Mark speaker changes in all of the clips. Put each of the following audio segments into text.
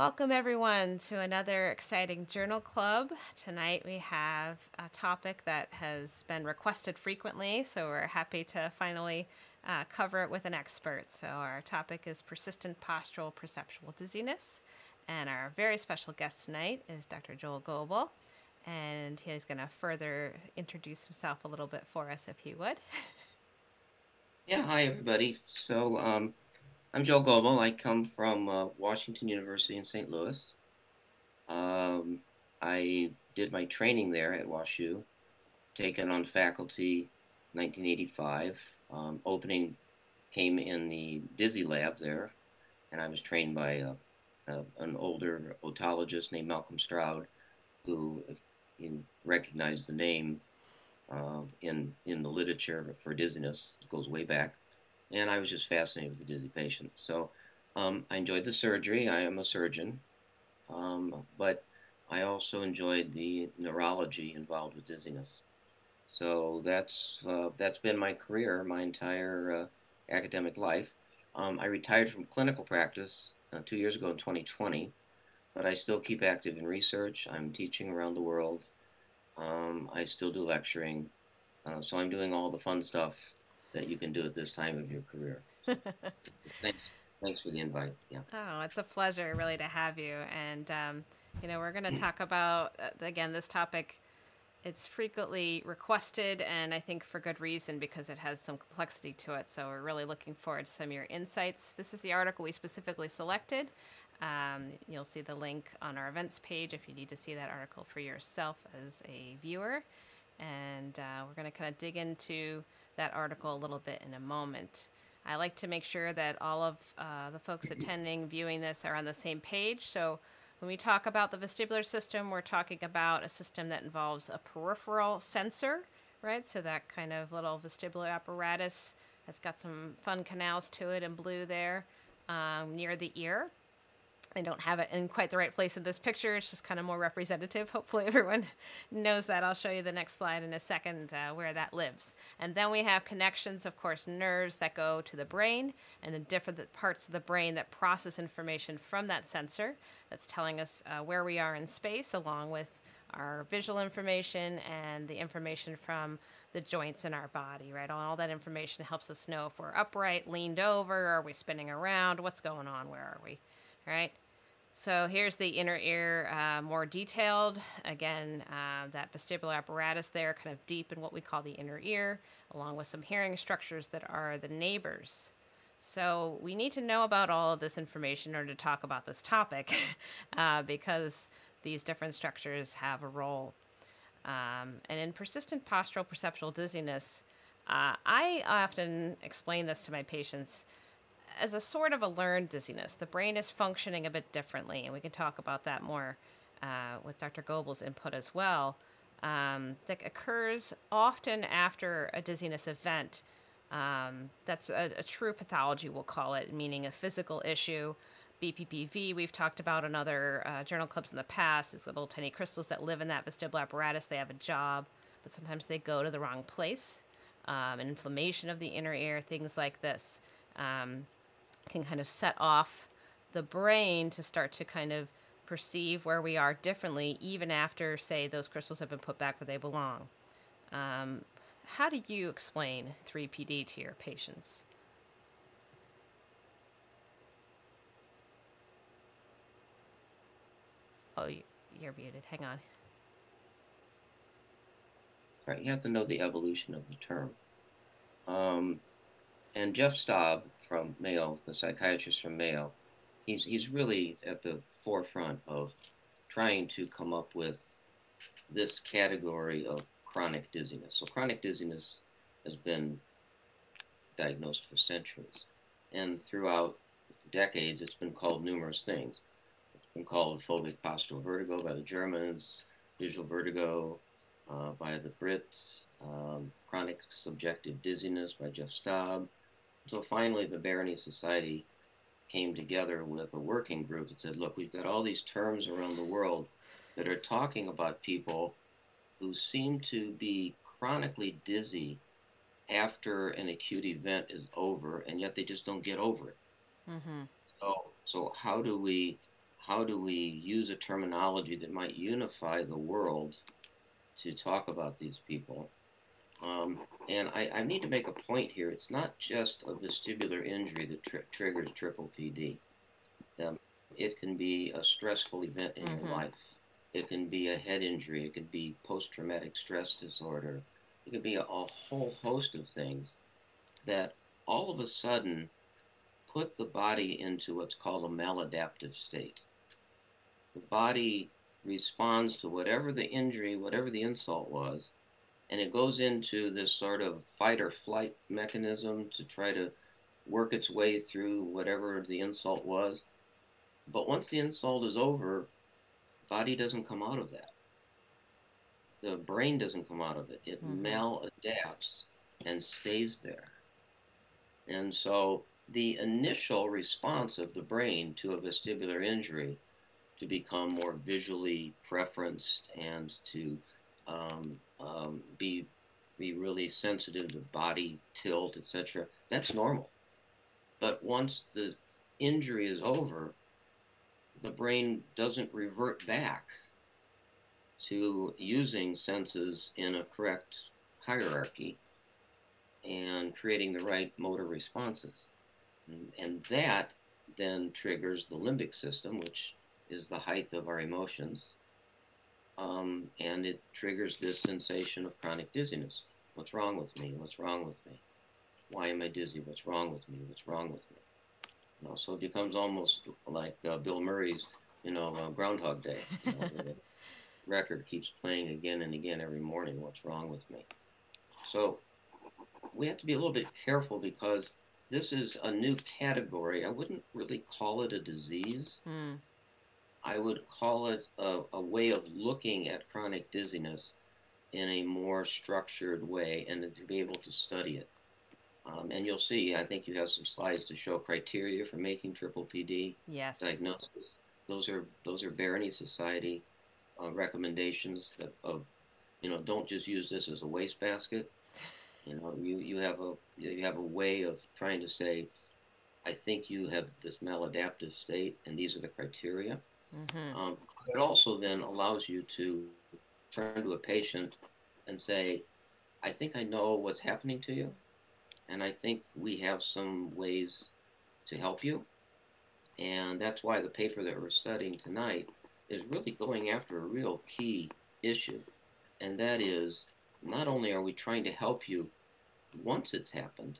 Speaker 1: Welcome, everyone, to another exciting journal club. Tonight we have a topic that has been requested frequently, so we're happy to finally uh, cover it with an expert. So, our topic is persistent postural perceptual dizziness, and our very special guest tonight is Dr. Joel Goebel, and he's going to further introduce himself a little bit for us if he would.
Speaker 2: Yeah, hi everybody. So, um, I'm Joe Goebel. I come from uh, Washington University in St. Louis. Um, I did my training there at WashU, taken on faculty 1985. Um, opening came in the Dizzy Lab there, and I was trained by a, a, an older otologist named Malcolm Stroud, who, you recognize the name uh, in in the literature for dizziness, it goes way back and I was just fascinated with the dizzy patient. So um, I enjoyed the surgery. I am a surgeon, um, but I also enjoyed the neurology involved with dizziness. So that's uh, that's been my career, my entire uh, academic life. Um, I retired from clinical practice uh, two years ago in 2020, but I still keep active in research. I'm teaching around the world. Um, I still do lecturing, uh, so I'm doing all the fun stuff that you can do at this time of your career. thanks. Thanks for the invite. Yeah.
Speaker 1: Oh, it's a pleasure really to have you. And, um, you know, we're going to talk about, uh, again, this topic. It's frequently requested, and I think for good reason because it has some complexity to it. So we're really looking forward to some of your insights. This is the article we specifically selected. Um, you'll see the link on our events page if you need to see that article for yourself as a viewer. And uh, we're going to kind of dig into that article a little bit in a moment. I like to make sure that all of uh, the folks attending, viewing this, are on the same page. So when we talk about the vestibular system, we're talking about a system that involves a peripheral sensor, right? So that kind of little vestibular apparatus that's got some fun canals to it in blue there um, near the ear. I don't have it in quite the right place in this picture. It's just kind of more representative. Hopefully, everyone knows that. I'll show you the next slide in a second uh, where that lives. And then we have connections, of course, nerves that go to the brain and the different parts of the brain that process information from that sensor that's telling us uh, where we are in space, along with our visual information and the information from the joints in our body, right? All that information helps us know if we're upright, leaned over, are we spinning around, what's going on, where are we? Right? So here's the inner ear uh, more detailed. Again, uh, that vestibular apparatus there, kind of deep in what we call the inner ear, along with some hearing structures that are the neighbors. So we need to know about all of this information in order to talk about this topic uh, because these different structures have a role. Um, and in persistent postural perceptual dizziness, uh, I often explain this to my patients as a sort of a learned dizziness. The brain is functioning a bit differently, and we can talk about that more uh, with Dr. Goebel's input as well. Um, that occurs often after a dizziness event. Um, that's a, a, true pathology, we'll call it, meaning a physical issue. BPPV, we've talked about in other uh, journal clubs in the past, these little tiny crystals that live in that vestibular apparatus. They have a job, but sometimes they go to the wrong place. Um, inflammation of the inner ear, things like this. Um, can kind of set off the brain to start to kind of perceive where we are differently, even after, say, those crystals have been put back where they belong. Um, how do you explain 3PD to your patients? Oh, you're muted. Hang on.
Speaker 2: Right, you have to know the evolution of the term. Um, and Jeff Staab from Mayo, the psychiatrist from Mayo, he's he's really at the forefront of trying to come up with this category of chronic dizziness. So chronic dizziness has been diagnosed for centuries, and throughout decades, it's been called numerous things. It's been called phobic postural vertigo by the Germans, visual vertigo uh, by the Brits, um, chronic subjective dizziness by Jeff Staab, so finally, the Barany Society came together with a working group that said, look, we've got all these terms around the world that are talking about people who seem to be chronically dizzy after an acute event is over, and yet they just don't get over it. Mm-hmm. So, so how do we how do we use a terminology that might unify the world to talk about these people. Um, and I, I, need to make a point here. It's not just a vestibular injury that tr- triggers triple PD. Um, it can be a stressful event in mm-hmm. your life. It can be a head injury. It could be post traumatic stress disorder. It could be a, a whole host of things that all of a sudden put the body into what's called a maladaptive state. The body responds to whatever the injury, whatever the insult was, and it goes into this sort of fight or flight mechanism to try to work its way through whatever the insult was. But once the insult is over, body doesn't come out of that. The brain doesn't come out of it. It mm-hmm. maladapts and stays there. And so the initial response of the brain to a vestibular injury to become more visually preferenced and to um, um, be be really sensitive to body tilt, etc. That's normal. But once the injury is over, the brain doesn't revert back to using senses in a correct hierarchy and creating the right motor responses. And, and that then triggers the limbic system, which is the height of our emotions. Um, and it triggers this sensation of chronic dizziness. What's wrong with me? What's wrong with me? Why am I dizzy? What's wrong with me? What's wrong with me? You know, so it becomes almost like uh, Bill Murray's, you know, uh, Groundhog Day. You know, the record keeps playing again and again every morning. What's wrong with me? So we have to be a little bit careful because this is a new category. I wouldn't really call it a disease. Mm. I would call it a, a way of looking at chronic dizziness in a more structured way and to be able to study it. Um, and you'll see, I think you have some slides to show criteria for making triple PD
Speaker 1: yes.
Speaker 2: diagnosis. Those are those are Barany Society uh, recommendations that of, you know, don't just use this as a wastebasket. You know, you, you have a you have a way of trying to say, I think you have this maladaptive state, and these are the criteria. Mm-hmm. Um, it also then allows you to turn to a patient and say, I think I know what's happening to you, and I think we have some ways to help you. And that's why the paper that we're studying tonight is really going after a real key issue. And that is not only are we trying to help you once it's happened,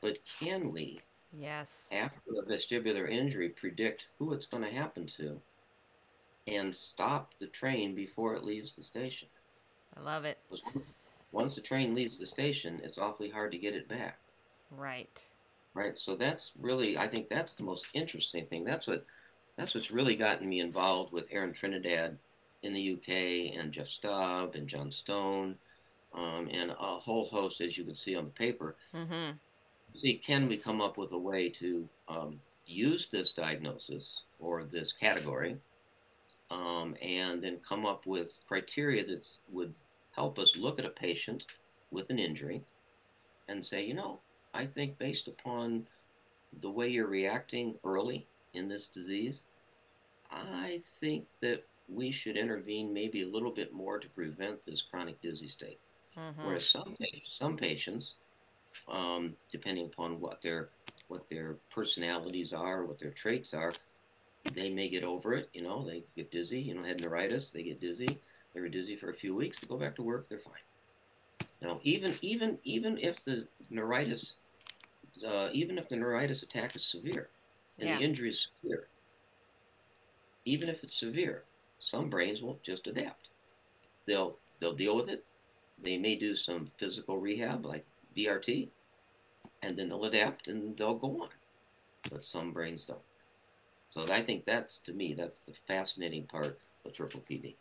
Speaker 2: but can we,
Speaker 1: yes,
Speaker 2: after a vestibular injury, predict who it's going to happen to and stop the train before it leaves the station.
Speaker 1: I love it.
Speaker 2: Once the train leaves the station, it's awfully hard to get it back.
Speaker 1: Right.
Speaker 2: Right. So that's really, I think that's the most interesting thing. That's what, that's what's really gotten me involved with Aaron Trinidade in the UK and Jeff Staab and John Stone, um, and a whole host, as you can see on the paper. Mm-hmm. See, can we come up with a way to um, use this diagnosis or this category um, and then come up with criteria that would help us look at a patient with an injury and say, you know, I think based upon the way you're reacting early in this disease, I think that we should intervene maybe a little bit more to prevent this chronic dizzy state. Mm-hmm. Whereas some some patients, um, depending upon what their what their personalities are, what their traits are, they may get over it. You know, they get dizzy. You know, had neuritis, they get dizzy. They were dizzy for a few weeks. They go back to work, they're fine. Now, even even even if the neuritis, uh, even if the neuritis attack is severe, and yeah. the injury is severe, even if it's severe, some brains will just adapt. They'll they'll deal with it. They may do some physical rehab like VRT, and then they'll adapt and they'll go on. But some brains don't. So I think that's to me that's the fascinating part of triple PD.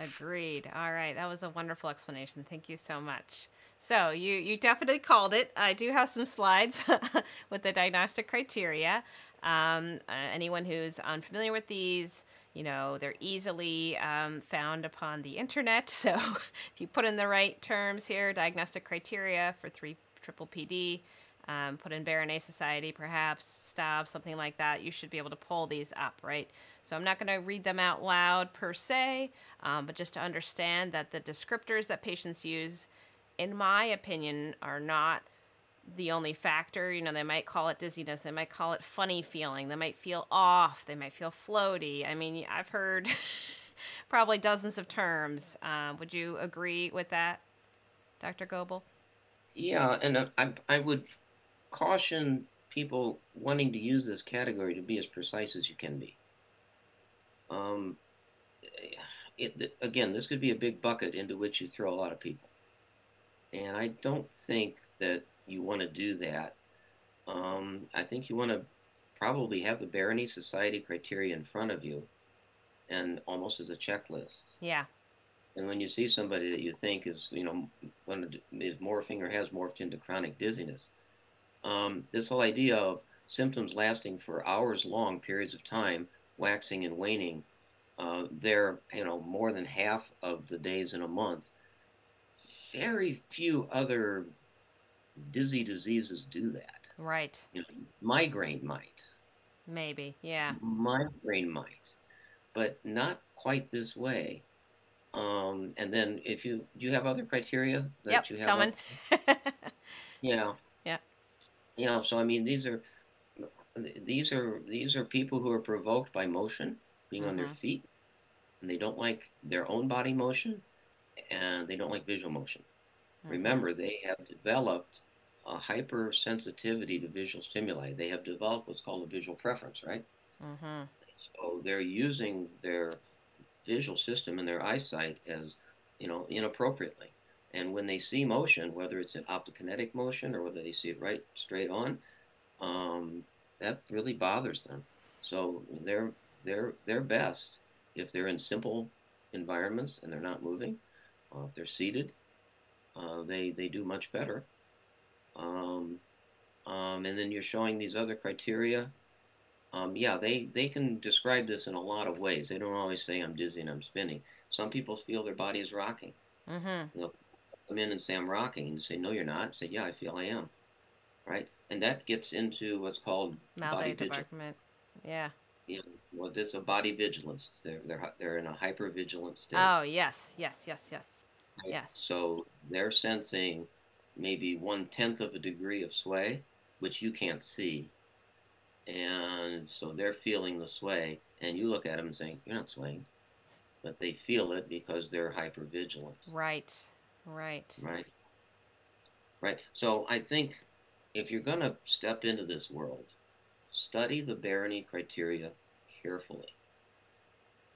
Speaker 1: Agreed. All right, that was a wonderful explanation. Thank you so much. So you you definitely called it. I do have some slides with the diagnostic criteria. Um, uh, anyone who's unfamiliar with these, you know, they're easily um, found upon the internet. So if you put in the right terms here, diagnostic criteria for three triple PD, um, put in Barany Society, perhaps, Staab, something like that, you should be able to pull these up, right? So I'm not going to read them out loud per se, um, but just to understand that the descriptors that patients use, in my opinion, are not the only factor. You know, they might call it dizziness, they might call it funny feeling, they might feel off, they might feel floaty. I mean, I've heard probably dozens of terms. Um, would you agree with that, Dr. Goebel?
Speaker 2: Yeah, and uh, I, I would caution people wanting to use this category to be as precise as you can be. Um, it, again, this could be a big bucket into which you throw a lot of people. And I don't think that you want to do that. Um, I think you want to probably have the Barany Society criteria in front of you and almost as a checklist.
Speaker 1: Yeah.
Speaker 2: And when you see somebody that you think is, you know, going to is morphing or has morphed into chronic dizziness, um, this whole idea of symptoms lasting for hours long periods of time, waxing and waning, uh, they're you know more than half of the days in a month. Very few other dizzy diseases do that.
Speaker 1: Right.
Speaker 2: You know, migraine might.
Speaker 1: Maybe, yeah.
Speaker 2: Migraine might, but not quite this way. Um, and then if you do you have other criteria that
Speaker 1: yep,
Speaker 2: you have
Speaker 1: coming.
Speaker 2: yeah.
Speaker 1: Yeah.
Speaker 2: You know, so I mean these are these are these are people who are provoked by motion, being mm-hmm. on their mm-hmm. feet, and they don't like their own body motion, and they don't like visual motion. Mm-hmm. Remember, they have developed a hypersensitivity to visual stimuli. They have developed what's called a visual preference, right?
Speaker 1: Mm-hmm.
Speaker 2: So they're using their visual system and their eyesight as, you know, inappropriately. And when they see motion, whether it's an optokinetic motion or whether they see it right straight on, um, that really bothers them. So they're they're they're best if they're in simple environments and they're not moving. Uh, if they're seated, uh, they they do much better. Um, um, and then you're showing these other criteria. Um, yeah, they, they can describe this in a lot of ways. They don't always say I'm dizzy and I'm spinning. Some people feel their body is rocking.
Speaker 1: Mm-hmm.
Speaker 2: They'll come in and say I'm rocking, and say no, you're not. Say yeah, I feel I am. Right, and that gets into what's called
Speaker 1: body department. Yeah.
Speaker 2: Yeah, well, it's a body vigilance. They're they're they're in a hyper vigilant state.
Speaker 1: Oh yes, yes, yes, yes.
Speaker 2: Right?
Speaker 1: Yes.
Speaker 2: So they're sensing maybe one tenth of a degree of sway, which you can't see. And so they're feeling the sway, and you look at them and saying, You're not swaying. But they feel it because they're hyper vigilant.
Speaker 1: Right, right.
Speaker 2: Right. Right. So I think if you're going to step into this world, study the Barany criteria carefully.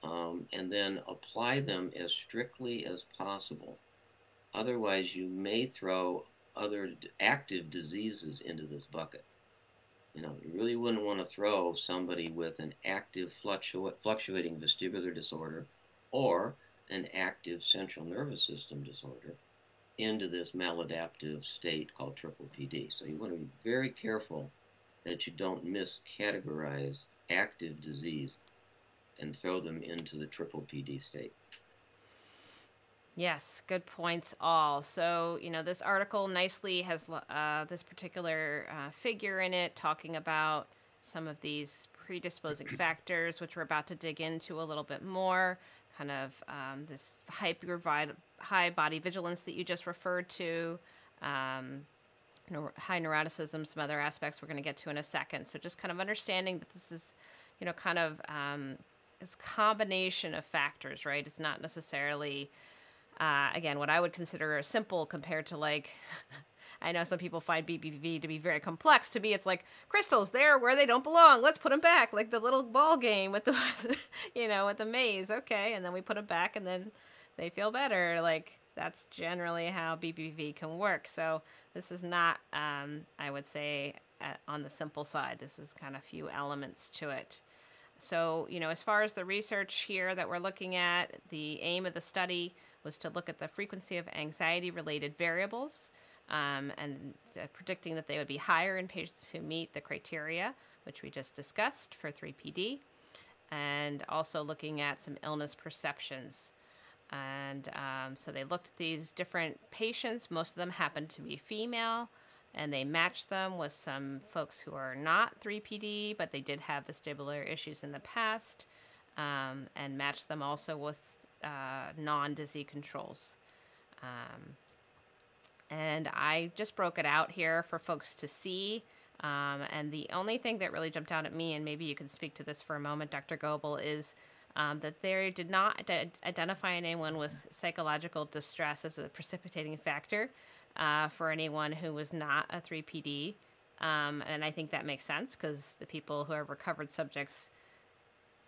Speaker 2: Um, and then apply them as strictly as possible. Otherwise, you may throw other active diseases into this bucket. You know, you really wouldn't want to throw somebody with an active fluctu- fluctuating vestibular disorder or an active central nervous system disorder into this maladaptive state called triple PD. So you want to be very careful that you don't miscategorize active disease and throw them into the triple PD state.
Speaker 1: Yes, good points all. So, you know, this article nicely has uh, this particular uh, figure in it talking about some of these predisposing factors, which we're about to dig into a little bit more. Kind of um, this high body vigilance that you just referred to, um, high neuroticism, some other aspects we're going to get to in a second. So, just kind of understanding that this is, you know, kind of um, this combination of factors, right? It's not necessarily uh, again, what I would consider simple compared to like, I know some people find BPPV to be very complex. To me, it's like crystals there where they don't belong. Let's put them back, like the little ball game with the, you know, with the maze. Okay, and then we put them back, and then they feel better. Like that's generally how BPPV can work. So this is not, um, I would say, at, on the simple side. This is kind of few elements to it. So, you know, as far as the research here that we're looking at, the aim of the study was to look at the frequency of anxiety related variables um, and uh, predicting that they would be higher in patients who meet the criteria, which we just discussed for 3PD, and also looking at some illness perceptions. And um, so they looked at these different patients. Most of them happened to be female. and they matched them with some folks who are not 3PD, but they did have vestibular issues in the past, um, and matched them also with uh, non dizzy controls. Um, and I just broke it out here for folks to see. Um, and the only thing that really jumped out at me, and maybe you can speak to this for a moment, Dr. Goebel, is um, that they did not identify anyone with psychological distress as a precipitating factor uh, for anyone who was not a 3PD. Um, and I think that makes sense because the people who are recovered subjects,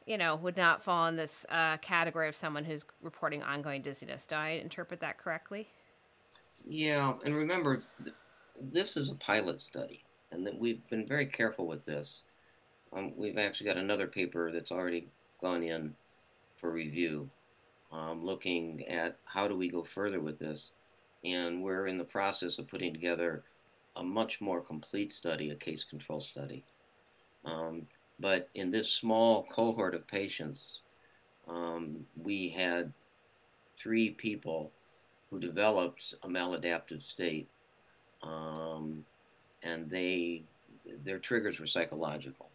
Speaker 1: you know, would not fall in this uh, category of someone who's reporting ongoing dizziness. Do I interpret that correctly?
Speaker 2: Yeah, and remember, this is a pilot study, and that we've been very careful with this. Um, we've actually got another paper that's already gone in for review, um, looking at how do we go further with this, and we're in the process of putting together a much more complete study, a case control study. Um, but in this small cohort of patients, um, we had three people who developed a maladaptive state, um, and they their triggers were psychological.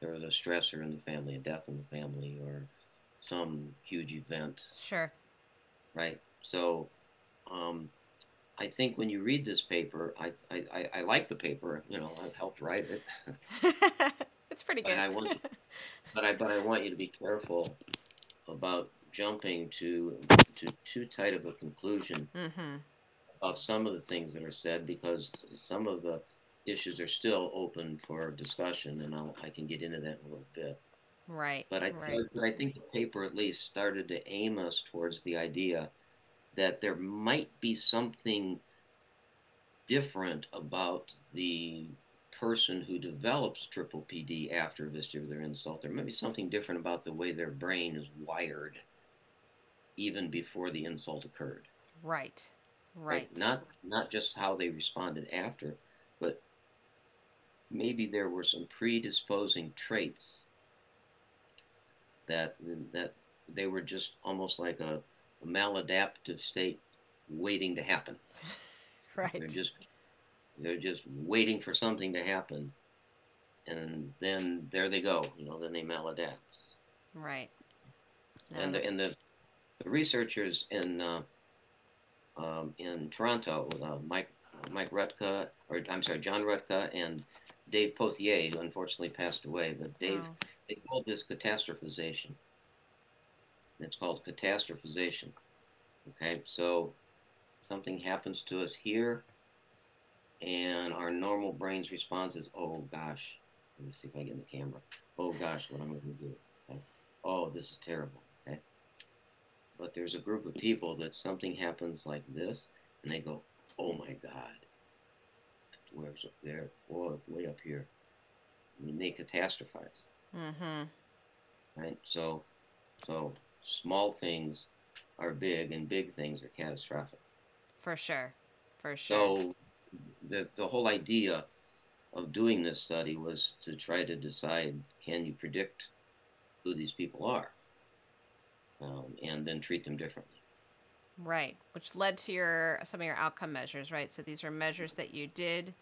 Speaker 2: There was a stressor in the family, a death in the family, or some huge event.
Speaker 1: Sure.
Speaker 2: Right. So, um, I think when you read this paper, I, I, I, like the paper. You know, I've helped write it.
Speaker 1: it's pretty good.
Speaker 2: but I want, but I but I want you to be careful about jumping to to too tight of a conclusion
Speaker 1: mm-hmm.
Speaker 2: about some of the things that are said because some of the issues are still open for discussion, and I'll, I can get into that in a little bit.
Speaker 1: Right.
Speaker 2: But I,
Speaker 1: right.
Speaker 2: but I think the paper at least started to aim us towards the idea that there might be something different about the person who develops triple PD after vestibular insult. There might be something different about the way their brain is wired even before the insult occurred.
Speaker 1: Right. Right.
Speaker 2: Not not just how they responded after, but maybe there were some predisposing traits that that they were just almost like a, a maladaptive state waiting to happen.
Speaker 1: right.
Speaker 2: They're just they're just waiting for something to happen, and then there they go. You know, then they maladapt.
Speaker 1: Right.
Speaker 2: No, and the and the the researchers in uh, um, in Toronto, uh, Mike Mike Rutka, or I'm sorry, John Rutka and Dave Pothier, who unfortunately passed away. But Dave, oh. they called this catastrophization. It's called catastrophization. Okay, so something happens to us here, and our normal brain's response is, "Oh gosh." Let me see if I get in the camera. Oh gosh, what am I going to do? Okay. Oh, this is terrible but there's a group of people that something happens like this, and they go, "Oh my God, where's up there? Oh, way up here." I mean, they catastrophize.
Speaker 1: Mm-hmm.
Speaker 2: Right. So, so small things are big, and big things are catastrophic.
Speaker 1: For sure. For sure.
Speaker 2: So, the the whole idea of doing this study was to try to decide: can you predict who these people are? Um, and then treat them differently.
Speaker 1: Right, which led to your some of your outcome measures, right? So these are measures that you did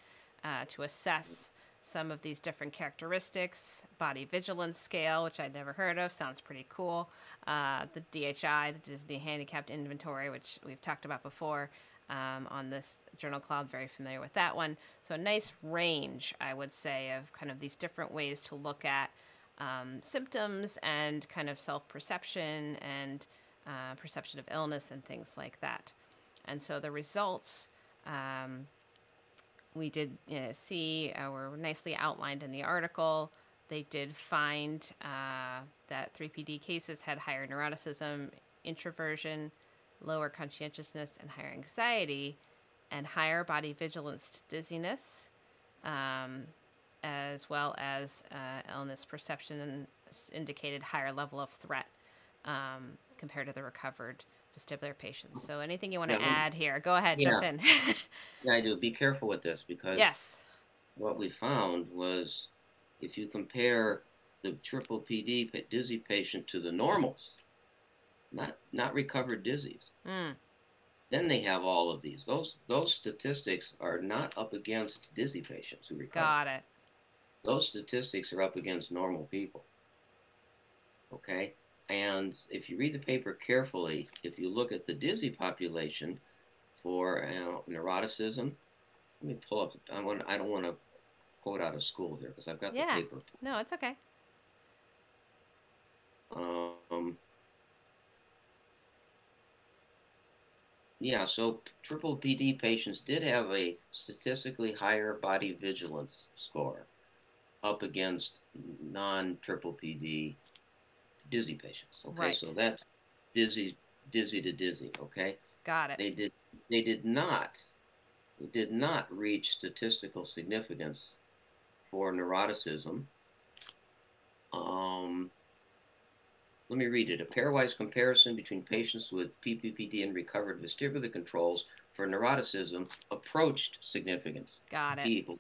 Speaker 1: uh, to assess some of these different characteristics. Body vigilance scale, which I'd never heard of, sounds pretty cool. Uh, the DHI, the Dizziness Handicapped Inventory, which we've talked about before um, on this journal club, very familiar with that one. So a nice range, I would say, of kind of these different ways to look at um, symptoms and kind of self perception and uh, perception of illness and things like that. And so the results um, we did you know, see uh, were nicely outlined in the article. They did find uh, that 3PD cases had higher neuroticism, introversion, lower conscientiousness, and higher anxiety, and higher body vigilance to dizziness. Um, as well as uh, illness perception indicated higher level of threat um, compared to the recovered vestibular patients. So anything you want to yeah, add here? Go ahead, yeah. jump in.
Speaker 2: yeah, I do. Be careful with this because
Speaker 1: yes,
Speaker 2: what we found was if you compare the triple PD dizzy patient to the normals, not not recovered dizzies,
Speaker 1: mm.
Speaker 2: then they have all of these. Those those statistics are not up against dizzy patients who recover.
Speaker 1: Got it.
Speaker 2: Those statistics are up against normal people. Okay? And if you read the paper carefully, if you look at the dizzy population for uh, neuroticism, let me pull up. I want. I don't want to quote out of school here because I've got
Speaker 1: Yeah.
Speaker 2: the paper.
Speaker 1: No, it's okay.
Speaker 2: Um, yeah, so triple PD patients did have a statistically higher body vigilance score up against non-triple PD dizzy patients. Okay, so that's dizzy, dizzy to dizzy. Okay,
Speaker 1: Got it.
Speaker 2: they did they did not they did not reach statistical significance for neuroticism. Um, let me read it. A pairwise comparison between patients with PPPD and recovered vestibular controls for neuroticism approached significance.
Speaker 1: Got
Speaker 2: P
Speaker 1: it.
Speaker 2: equals,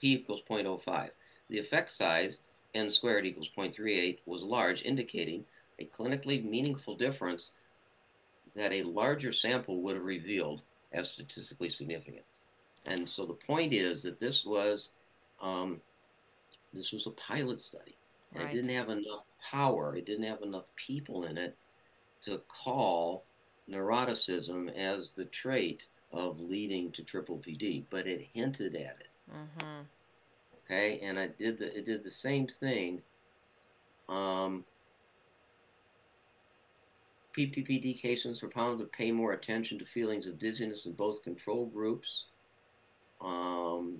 Speaker 2: P equals 0.05. The effect size, n squared equals 0.38, was large, indicating a clinically meaningful difference that a larger sample would have revealed as statistically significant. And so the point is that this was um, this was a pilot study.
Speaker 1: Right.
Speaker 2: it didn't have enough power. It didn't have enough people in it to call neuroticism as the trait of leading to triple PD, but it hinted at it.
Speaker 1: Mm-hmm.
Speaker 2: Okay, and I did the it did the same thing. Um, PPPD cases were found to pay more attention to feelings of dizziness in both control groups. Um,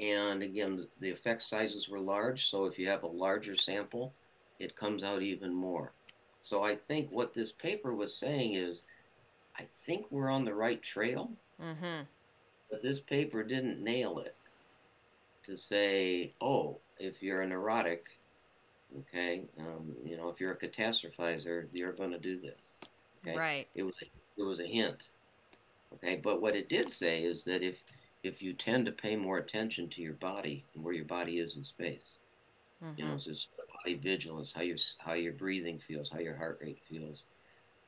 Speaker 2: and again, the, the effect sizes were large, so if you have a larger sample, it comes out even more. So I think what this paper was saying is, I think we're on the right trail,
Speaker 1: Mm-hmm.
Speaker 2: but this paper didn't nail it to say, oh, if you're a neurotic, okay, um, you know, if you're a catastrophizer, you're going to do this. Okay,
Speaker 1: Right.
Speaker 2: it was it was a hint. Okay, but what it did say is that if if you tend to pay more attention to your body and where your body is in space, you know,
Speaker 1: Mm-hmm.
Speaker 2: it's just body vigilance, how your how your breathing feels, how your heart rate feels,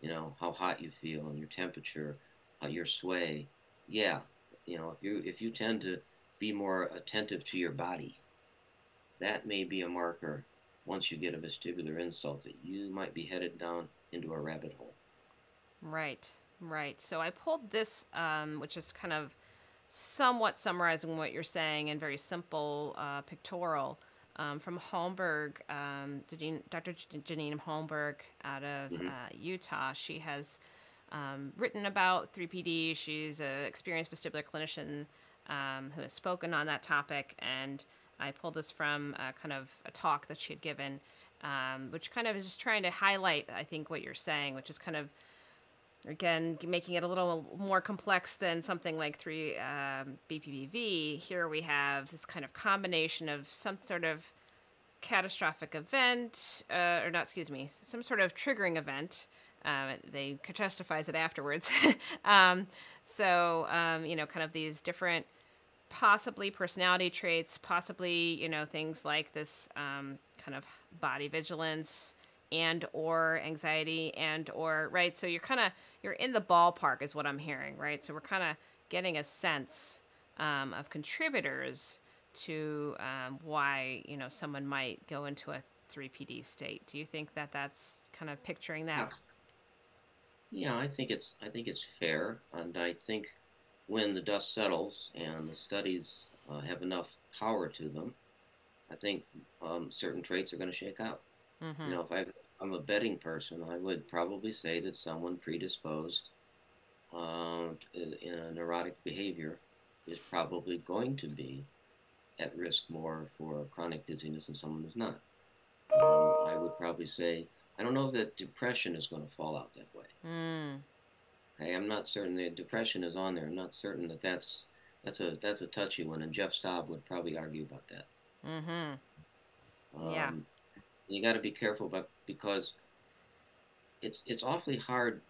Speaker 2: you know, how hot you feel and your temperature, how your sway. Yeah, you know, if you if you tend to be more attentive to your body, that may be a marker once you get a vestibular insult that you might be headed down into a rabbit hole.
Speaker 1: Right, right. So I pulled this, um, which is kind of somewhat summarizing what you're saying in very simple uh, pictorial um, from Holmberg, um, Dr. Janine Holmberg out of
Speaker 2: Mhm.
Speaker 1: uh, Utah. She has um, written about 3PD. She's an experienced vestibular clinician um, who has spoken on that topic. And I pulled this from kind of a talk that she had given, um, which kind of is just trying to highlight, I think, what you're saying, which is kind of again making it a little more complex than something like 3 um, bppv here we have this kind of combination of some sort of catastrophic event uh, or not excuse me some sort of triggering event um, they catastrophize it afterwards. Um, so um, you know kind of these different possibly personality traits possibly you know things like this um, kind of body vigilance and or anxiety and or right? So you're kind of you're in the ballpark is what i'm hearing right? So we're kind of getting a sense um, of contributors to um, why you know someone might go into a 3pd state. Do you think that that's kind of picturing that?
Speaker 2: Yeah, I think it's I think it's fair, and I think when the dust settles and the studies uh, have enough power to them, I think um, certain traits are going to shake out.
Speaker 1: mm-hmm.
Speaker 2: You know, if I, I'm a betting person, I would probably say that someone predisposed uh, in in a neurotic behavior is probably going to be at risk more for chronic dizziness than someone who's not. Um, I would probably say I don't know that depression is going to fall out that way.
Speaker 1: mm,
Speaker 2: Okay, I'm not certain that depression is on there. I'm not certain that that's that's a that's a touchy one, and Jeff Staab would probably argue about that.
Speaker 1: mm-hmm
Speaker 2: Um,
Speaker 1: Yeah.
Speaker 2: You got to be careful about because it's it's awfully hard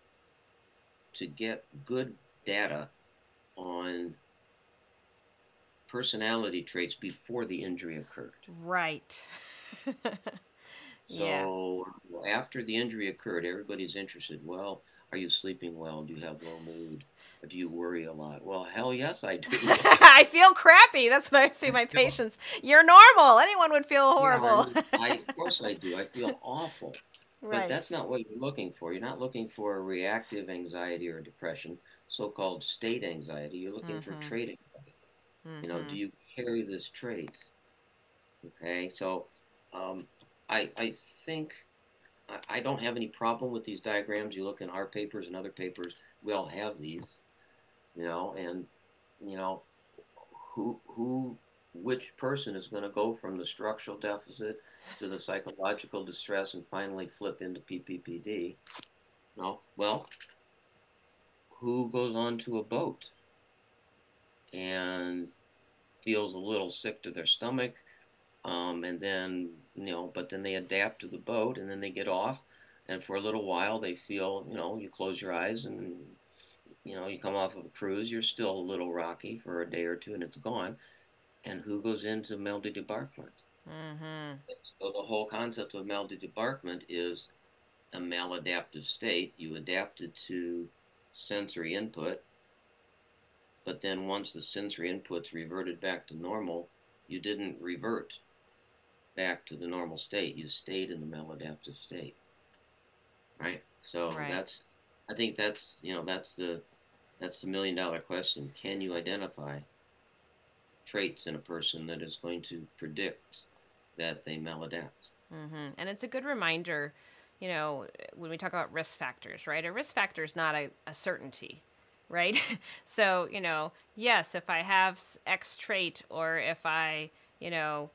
Speaker 2: to get good data on personality traits before the injury occurred.
Speaker 1: right yeah
Speaker 2: So after the injury occurred, everybody's interested. Well, are you sleeping well? Do you have low mood? Do you worry a lot? Well, hell yes, I do.
Speaker 1: I feel crappy. That's what I say my patients. You're normal. Anyone would feel horrible.
Speaker 2: Yeah, I, I, of course I do. I feel awful.
Speaker 1: right.
Speaker 2: But that's not what you're looking for. You're not looking for a reactive anxiety or depression, so-called state anxiety. You're looking
Speaker 1: Mhm.
Speaker 2: for trait anxiety. You know, do you carry this trait? Okay, so um, I I think I, don't have any problem with these diagrams. You look in our papers and other papers, we all have these. You know, and you know who who which person is going to go from the structural deficit to the psychological distress and finally flip into PPPD? No, well, who goes onto a boat and feels a little sick to their stomach, um, and then you know, but then they adapt to the boat, and then they get off, and for a little while they feel, you know, you close your eyes and you know, you come off of a cruise, you're still a little rocky for a day or two, and it's gone. And who goes into mal de debarquement?
Speaker 1: Mhm.
Speaker 2: So the whole concept of mal de debarquement is a maladaptive state. You adapted to sensory input, but then once the sensory inputs reverted back to normal, you didn't revert back to the normal state. You stayed in the maladaptive state. Right? So
Speaker 1: Right.
Speaker 2: that's I think that's you know that's the that's the million dollar question. Can you identify traits in a person that is going to predict that they maladapt?
Speaker 1: hmm And it's a good reminder, you know, when we talk about risk factors, right? A risk factor is not a, a certainty, right? so, you know, yes, if I have X trait or if I, you know,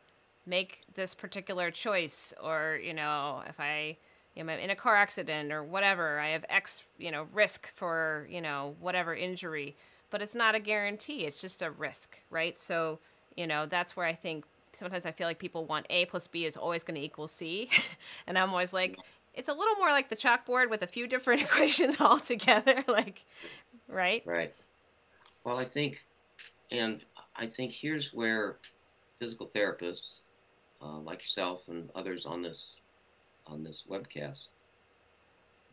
Speaker 1: make this particular choice or, you know, if I, you know, I'm in a car accident or whatever, I have X, you know, risk for, you know, whatever injury, but it's not a guarantee. It's just a risk, right? So, you know, that's where I think sometimes I feel like people want A plus B is always going to equal C. and I'm always like, it's a little more like the chalkboard with a few different equations all together. like, right?
Speaker 2: Right. Well, I think, and I think here's where physical therapists, uh, like yourself and others on this on this webcast,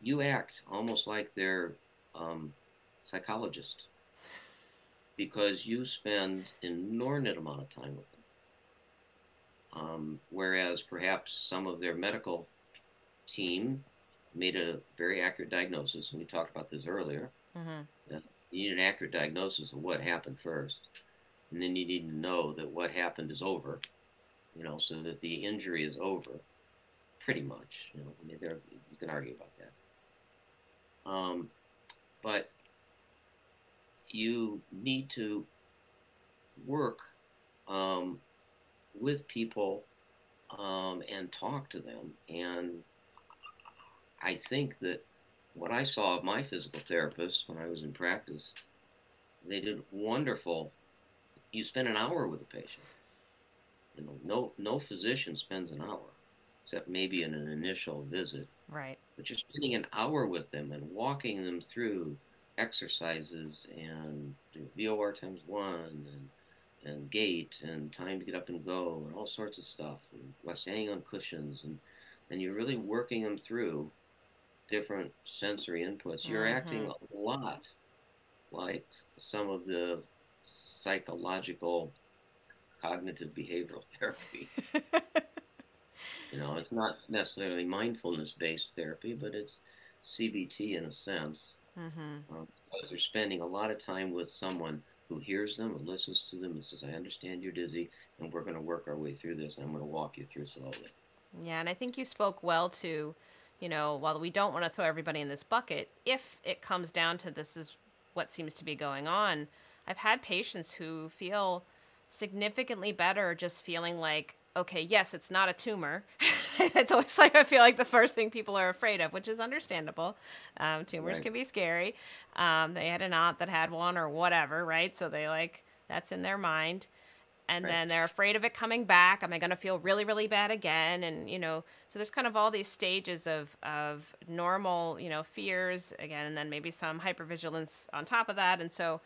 Speaker 2: you act almost like they're um, psychologist because you spend an inordinate amount of time with them. Um, whereas perhaps some of their medical team made a very accurate diagnosis, and we talked about this earlier.
Speaker 1: Mm-hmm.
Speaker 2: You need an accurate diagnosis of what happened first, and then you need to know that what happened is over. You know, so that the injury is over, pretty much. You know, I mean, there you can argue about that. Um, but you need to work um, with people um, and talk to them. And I think that what I saw of my physical therapist when I was in practice, they did wonderful. You spend an hour with a patient. You know, no no physician spends an hour, except maybe in an initial visit.
Speaker 1: Right.
Speaker 2: But you're spending an hour with them and walking them through exercises and do VOR times one and and gait and time to get up and go and all sorts of stuff and while standing on cushions and and you're really working them through different sensory inputs. You're mm-hmm. acting a lot like some of the psychological cognitive behavioral therapy. You know, it's not necessarily mindfulness based therapy, but it's CBT in a sense.
Speaker 1: mm-hmm.
Speaker 2: Um, because they're spending a lot of time with someone who hears them and listens to them and says, I understand you're dizzy, and we're going to work our way through this, and I'm going to walk you through slowly.
Speaker 1: Yeah, and I think you spoke well to, you know, while we don't want to throw everybody in this bucket, if it comes down to this is what seems to be going on, I've had patients who feel significantly better just feeling like, okay, yes, it's not a tumor. it's always like I feel like the first thing people are afraid of, which is understandable. Um, tumors
Speaker 2: Right.
Speaker 1: can be scary. Um, they had an aunt that had one or whatever, right? So they like, that's in their mind and
Speaker 2: Right.
Speaker 1: then they're afraid of it coming back am i going to feel really really bad again and you know so there's kind of all these stages of of normal you know fears again and then maybe some hypervigilance on top of that and so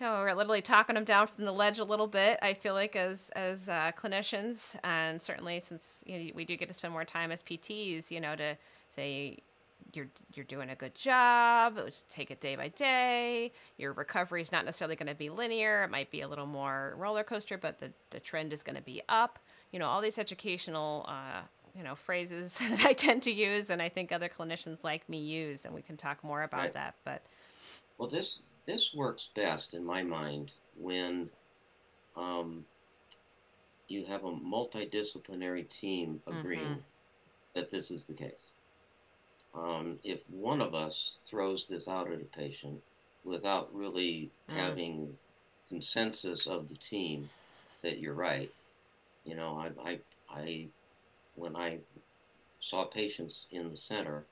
Speaker 1: you know we're literally talking them down from the ledge a little bit i feel like as as uh, clinicians and certainly since you know, we do get to spend more time as pts you know to say you're you're doing a good job. Take it day by day. Your recovery is not necessarily going to be linear. It might be a little more roller coaster, but the the trend is going to be up. You know, all these educational uh, you know phrases that I tend to use, and I think other clinicians like me use, and we can talk more about
Speaker 2: Right.
Speaker 1: that. But
Speaker 2: Well, this this works best in my mind when um, you have a multidisciplinary team agreeing that this is the case. Um, if one of us throws this out at a patient without really
Speaker 1: Mm.
Speaker 2: having consensus of the team that you're right, you know, I, I, I, when I saw patients in the center,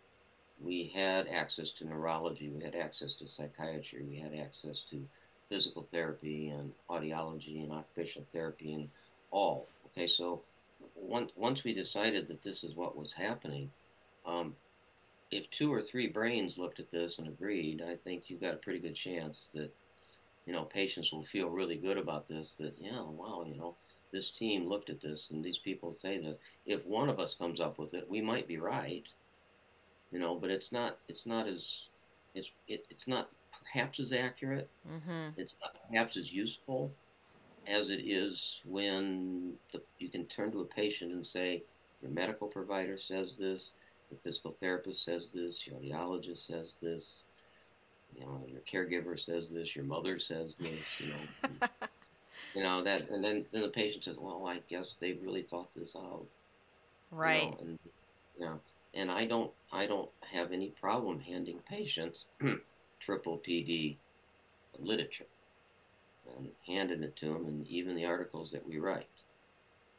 Speaker 2: we had access to neurology, we had access to psychiatry, we had access to physical therapy and audiology and occupational therapy and all. Okay, so once once we decided that this is what was happening, um, if two or three brains looked at this and agreed, I think you've got a pretty good chance that you know patients will feel really good about this. That yeah, wow, you know, this team looked at this and these people say this. If one of us comes up with it, we might be right, you know, but it's not it's not as it's it, it's not perhaps as accurate.
Speaker 1: Hmm
Speaker 2: it's not perhaps as useful as it is when the, you can turn to a patient and say, your medical provider says this, your physical therapist says this, your audiologist says this, you know, your caregiver says this, your mother says this, you know, you know that, and then, then the patient says, well, I guess they really thought this out, you
Speaker 1: right.
Speaker 2: know, and you know, and I don't, I don't have any problem handing patients triple PD literature and handing it to them, and even the articles that we write,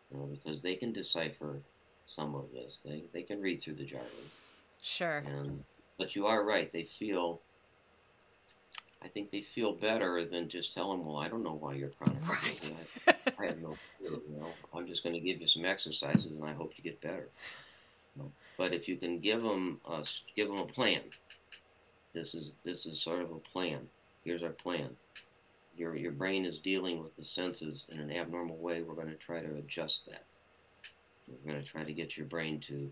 Speaker 2: you know, because they can decipher some of this. They they can read through the jargon,
Speaker 1: Sure.
Speaker 2: and but you are right. They feel. I think they feel better than just telling them, "Well, I don't know why you're chronically
Speaker 1: Right.
Speaker 2: I, I have no clue. You know, I'm just going to give you some exercises, and I hope you get better." But if you can give them a give them a plan, this is this is sort of a plan. Here's our plan. Your your brain is dealing with the senses in an abnormal way. We're going to try to adjust that. We're going to try to get your brain to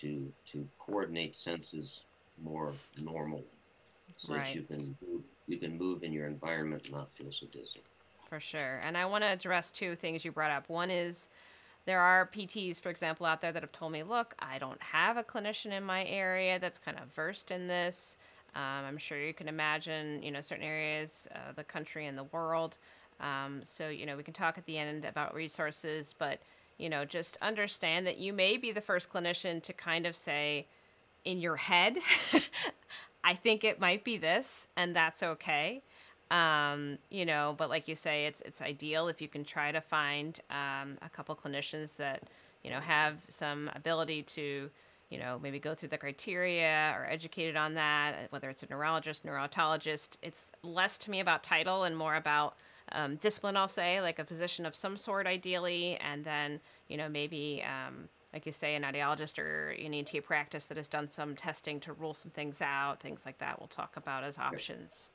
Speaker 2: to to coordinate senses more normal, so
Speaker 1: Right.
Speaker 2: that you can move, you can move in your environment and not feel so dizzy.
Speaker 1: For sure. And I want to address two things you brought up. One is there are PTs, for example, out there that have told me, look, I don't have a clinician in my area that's kind of versed in this. Um, I'm sure you can imagine, you know, certain areas of the country and the world. Um, so, you know, we can talk at the end about resources, but, you know, just understand that you may be the first clinician to kind of say in your head, I think it might be this, and that's okay um you know but like you say it's it's ideal if you can try to find um, a couple clinicians that you know have some ability to you know maybe go through the criteria or educated on that whether it's a neurologist neurotologist. It's less to me about title and more about um, discipline i'll say like a physician of some sort ideally. And then you know maybe um, like you say an audiologist or an ent practice that has done some testing to rule some things out things like that we'll talk about as options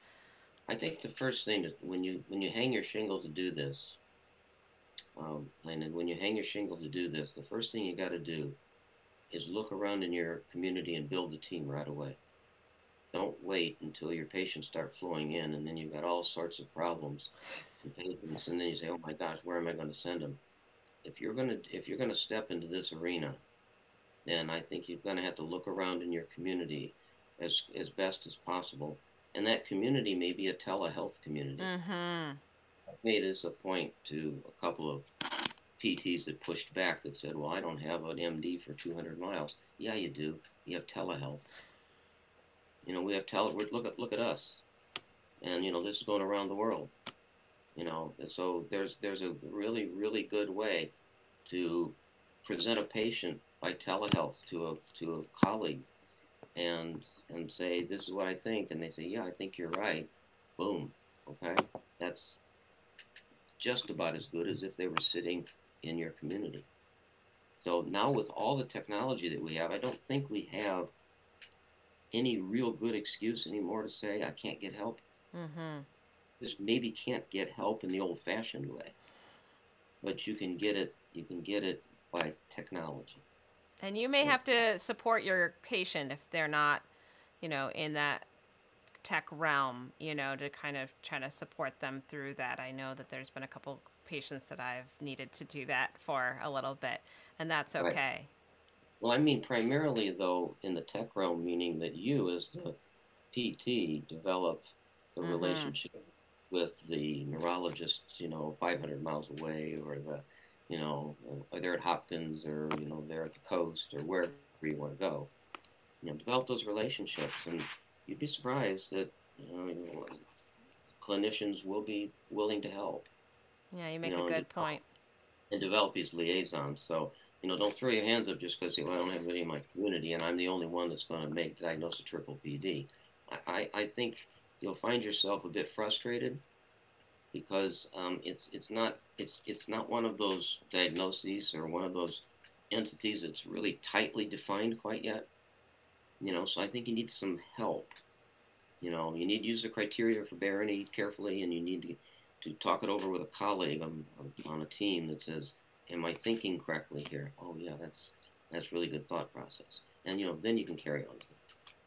Speaker 2: I think the first thing is when you when you hang your shingle to do this, um, Landon, when you hang your shingle to do this, the first thing you got to do is look around in your community and build a team right away. Don't wait until your patients start flowing in, and then you've got all sorts of problems and patients, and then you say, "Oh my gosh, where am I going to send them?" If you're gonna if you're gonna step into this arena, then I think you're going to have to look around in your community as as best as possible and that community may be a telehealth community.
Speaker 1: mm-hmm
Speaker 2: I made this a point to a couple of PTs that pushed back that said, "Well, I don't have an MD for 200 miles." Yeah, you do. You have telehealth. You know, we have tele. Look at look at us, and you know this is going around the world. You know, so there's there's a really really good way to present a patient by telehealth to a to a colleague, and and say this is what I think, and they say, yeah, I think you're right. Boom. Okay, that's just about as good as if they were sitting in your community. So now with all the technology that we have, I don't think we have any real good excuse anymore to say I can't get help.
Speaker 1: mm-hmm
Speaker 2: Just maybe can't get help in the old-fashioned way, but you can get it. You can get it by technology.
Speaker 1: And you may have to support your patient if they're not you know, in that tech realm, you know, to kind of try to support them through that. I know that there's been a couple patients that I've needed to do that for a little bit, and that's
Speaker 2: Right.
Speaker 1: okay.
Speaker 2: Well, I mean primarily though in the tech realm, meaning that you as the PT develop the
Speaker 1: Mm-hmm.
Speaker 2: relationship with the neurologist, you know, 500 miles away, or the, you know, they're at Hopkins, or you know, they're at the coast, or wherever you want to go. You know, develop those relationships, and you'd be surprised that you know, you know, clinicians will be willing to help.
Speaker 1: Yeah, you
Speaker 2: You
Speaker 1: make a
Speaker 2: know, and
Speaker 1: good point.
Speaker 2: and develop these liaisons. So, you know, don't throw your hands up just because well, I don't have anybody in my community and I'm the only one that's going to make diagnose a triple PD. I, I, I think you'll find yourself a bit frustrated because um, it's it's not it's it's not one of those diagnoses or one of those entities that's really tightly defined quite yet. You know, so I think you need some help. You know, you need to use the criteria for Barany carefully, and you need to to talk it over with a colleague on on a team that says, "Am I thinking correctly here?" Oh yeah, that's that's really good thought process, and you know, then you can carry on. with it.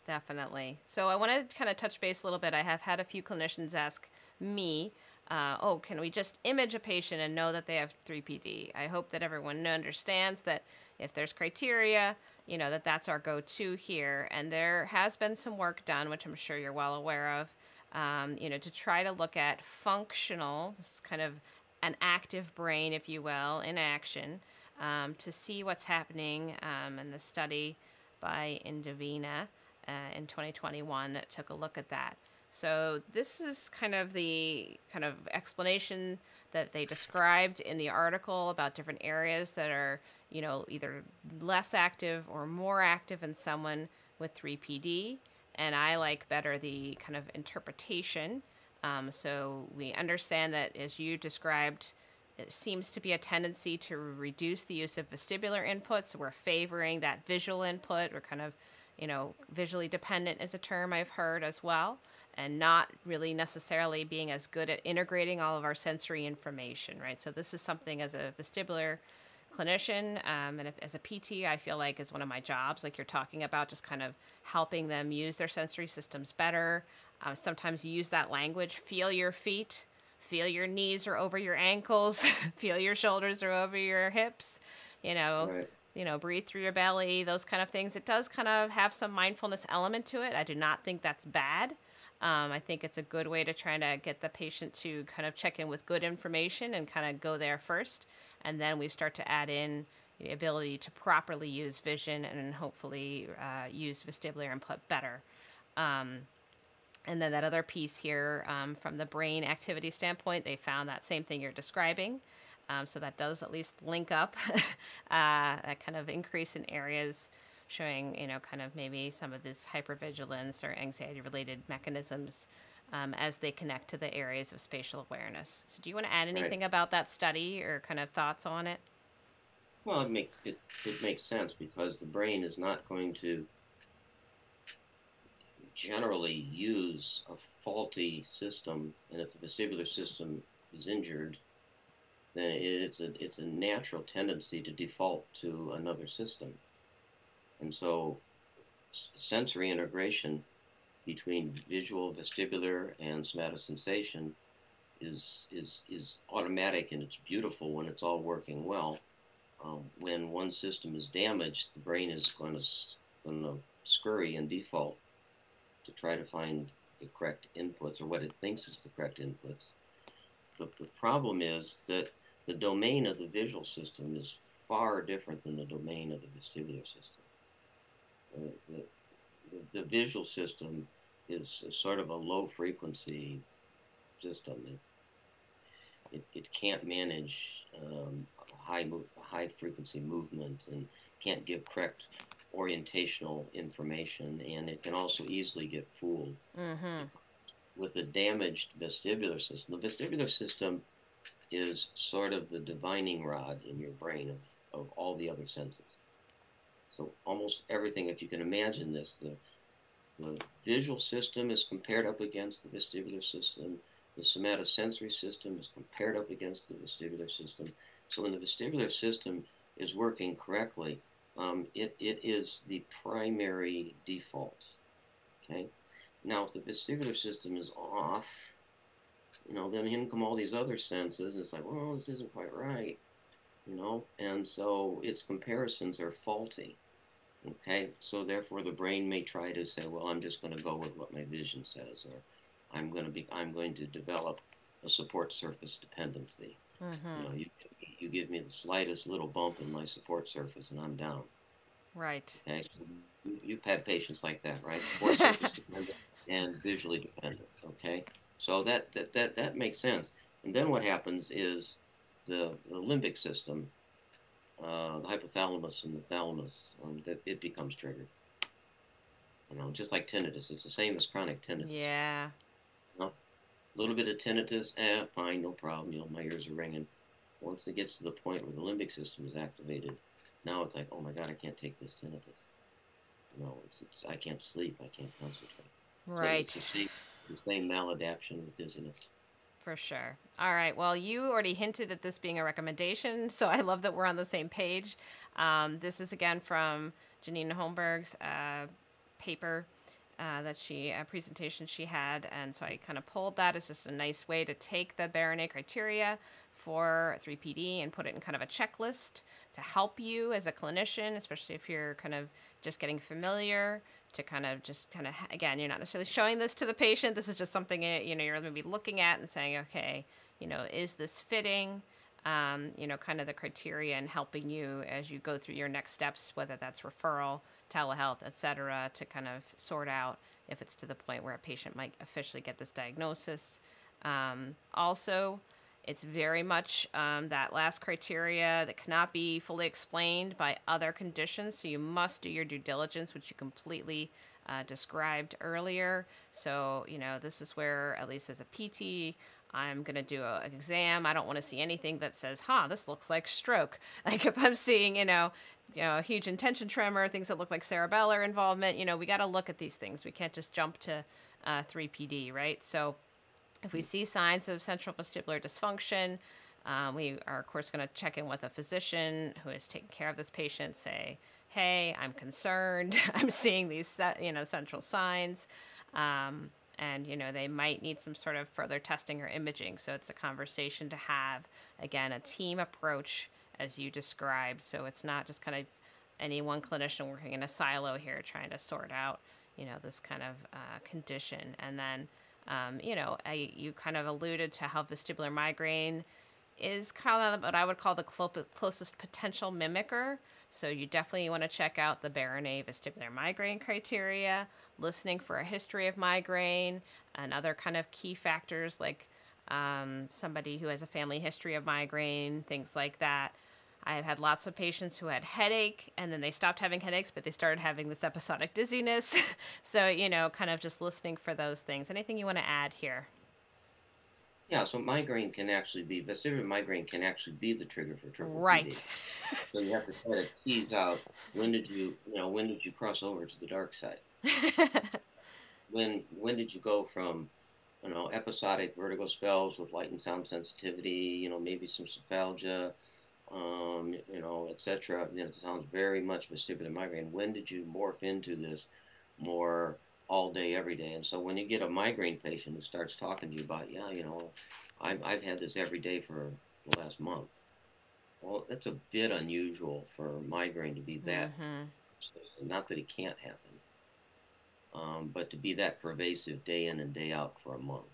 Speaker 1: Definitely. So I want to kind of touch base a little bit. I have had a few clinicians ask me, uh, "Oh, can we just image a patient and know that they have 3PD?" I hope that everyone understands that if there's criteria, you know that that's our go-to here. And there has been some work done, which I'm sure you're well aware of, um, you know, to try to look at functional, this is kind of an active brain, if you will, in action, um, to see what's happening. Um, and the study by Indovina uh, in 2021 that took a look at that. So this is kind of the kind of explanation that they described in the article about different areas that are, you know, either less active or more active in someone with 3PD. And I like better the kind of interpretation. Um, so we understand that as you described, it seems to be a tendency to reduce the use of vestibular input. So we're favoring that visual input. We're kind of, you know, visually dependent is a term I've heard as well, and not really necessarily being as good at integrating all of our sensory information, right? So this is something as a vestibular clinician um, and if, as a PT, I feel like is one of my jobs. Like you're talking about, just kind of helping them use their sensory systems better. Um, sometimes use that language. Feel your feet. Feel your knees are over your ankles. feel your shoulders are over your hips. You know,
Speaker 2: Right.
Speaker 1: you know, breathe through your belly. Those kind of things. It does kind of have some mindfulness element to it. I do not think that's bad. Um, I think it's a good way to try to get the patient to kind of check in with good information and kind of go there first. And then we start to add in the ability to properly use vision and hopefully uh, use vestibular input better. Um, and then that other piece here um, from the brain activity standpoint, they found that same thing you're describing. Um, so that does at least link up uh, that kind of increase in areas showing, you know, kind of maybe some of this hypervigilance or anxiety related mechanisms um, as they connect to the areas of spatial awareness. So do you want to add
Speaker 2: Right.
Speaker 1: anything about that study or kind of thoughts on it?
Speaker 2: Well, it makes it it makes sense because the brain is not going to generally use a faulty system, and if the vestibular system is injured, then it's a it's a natural tendency to default to another system, and so sensory integration between visual, vestibular, and somatosensation is is is automatic and it's beautiful when it's all working well. Um, when one system is damaged, the brain is going to going to scurry and default to try to find the correct inputs or what it thinks is the correct inputs. The, the problem is that the domain of the visual system is far different than the domain of the vestibular system. Uh, the, the, the visual system is sort of a low frequency system. It, it, it can't manage um, high mo- high frequency movement and can't give correct orientational information, and it can also easily get fooled
Speaker 1: Mm-hmm.
Speaker 2: with a damaged vestibular system. The vestibular system is sort of the divining rod in your brain of, of all the other senses. So almost everything, if you can imagine this, the the visual system is compared up against the vestibular system. The somatosensory system is compared up against the vestibular system. So when the vestibular system is working correctly, um, it, it is the primary default. Okay. Now, if the vestibular system is off, you know, then in come all these other senses. And it's like, well, this isn't quite right, you know, and so its comparisons are faulty. Okay, so therefore the brain may try to say, well, I'm just going to go with what my vision says, or I'm going to be, I'm going to develop a support surface dependency. Mm-hmm. You know, you, you give me the slightest little bump in my support surface, and I'm down.
Speaker 1: Right.
Speaker 2: Okay, you've had patients like that, right? Support surface dependent and visually dependent. Okay, so that, that that that makes sense. And then what happens is the, the limbic system, uh, the hypothalamus and the thalamus, um, that it becomes triggered. You know, just like tinnitus, it's the same as chronic tinnitus.
Speaker 1: Yeah.
Speaker 2: You know, a little bit of tinnitus, eh, fine, no problem. You know, my ears are ringing. Once it gets to the point where the limbic system is activated, now it's like, oh my God, I can't take this tinnitus. You know, it's, it's I can't sleep, I can't concentrate.
Speaker 1: Right.
Speaker 2: So it's the same, the same maladaptation with dizziness.
Speaker 1: For sure. All right. Well, you already hinted at this being a recommendation, so I love that we're on the same page. Um, this is again from Janene Holmberg's uh, paper uh, that she presentation she had, and so I kind of pulled that as just a nice way to take the Barany criteria for 3PD and put it in kind of a checklist to help you as a clinician, especially if you're kind of just getting familiar to kind of just kind of again you're not necessarily showing this to the patient. This is just something eh, you know you're going to be looking at and saying okay you know is this fitting? Um, you know kind of the criteria and helping you as you go through your next steps whether that's referral telehealth etc to kind of sort out if it's to the point where a patient might officially get this diagnosis. Um, also it's very much um, that last criteria that cannot be fully explained by other conditions. So you must do your due diligence, which you completely uh, described earlier. So, you know, this is where, at least as a PT, I'm going to do a, an exam. I don't want to see anything that says, huh, this looks like stroke. Like if I'm seeing, you know, you know, a huge intention tremor, things that look like cerebellar involvement, you know, we got to look at these things. We can't just jump to uh, 3PD, right? So, if we see signs of central vestibular dysfunction, um, we are, of course, going to check in with a physician who is taking care of this patient. Say, "Hey, I'm concerned. I'm seeing these, you know, central signs." Um, and you know they might need some sort of further testing or imaging so it's a conversation to have again a team approach as you described so it's not just kind of any one clinician working in a silo here trying to sort out you know this kind of uh, condition and then um, you know, I, you kind of alluded to how vestibular migraine is kind of what I would call the clo- closest potential mimicker. So you definitely want to check out the Barany vestibular migraine criteria, listening for a history of migraine, and other kind of key factors like um, somebody who has a family history of migraine, things like that. I've had lots of patients who had headache and then they stopped having headaches, but they started having this episodic dizziness. so, you know, kind of just listening for those things. Anything you want to add here?
Speaker 2: Yeah, so migraine can actually be vestibular migraine can actually be the trigger for triple
Speaker 1: Right.
Speaker 2: so you have to try to tease out when did you you know when did you cross over to the dark side? when when did you go from you know episodic vertigo spells with light and sound sensitivity, you know maybe some cephalgia, um, you know, etc. You know, it sounds very much vestibular migraine. When did you morph into this more all day, every day? And so when you get a migraine patient who starts talking to you about, yeah, you know, I've, I've had this every day for the last month. Well, that's a bit unusual for migraine to be that. Mm-hmm. Not that it can't happen, um, but to be that pervasive day in and day out for a month.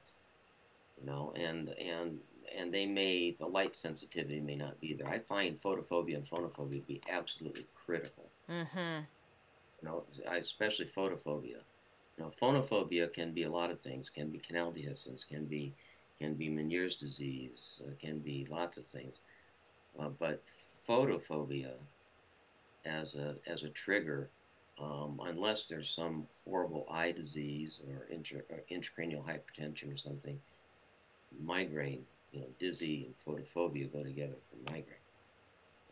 Speaker 2: You know, and and and they may the light sensitivity may not be there. I find photophobia and phonophobia to be absolutely critical. Mm-hmm. You know, especially photophobia. You know, phonophobia can be a lot of things. Can be canal dehiscence. Can be can be Meniere's disease. Uh, can be lots of things. Uh, but photophobia as a as a trigger, um, unless there's some horrible eye disease or, intra, or intracranial hypertension or something, migraine you know, dizzy and photophobia go together for migraine.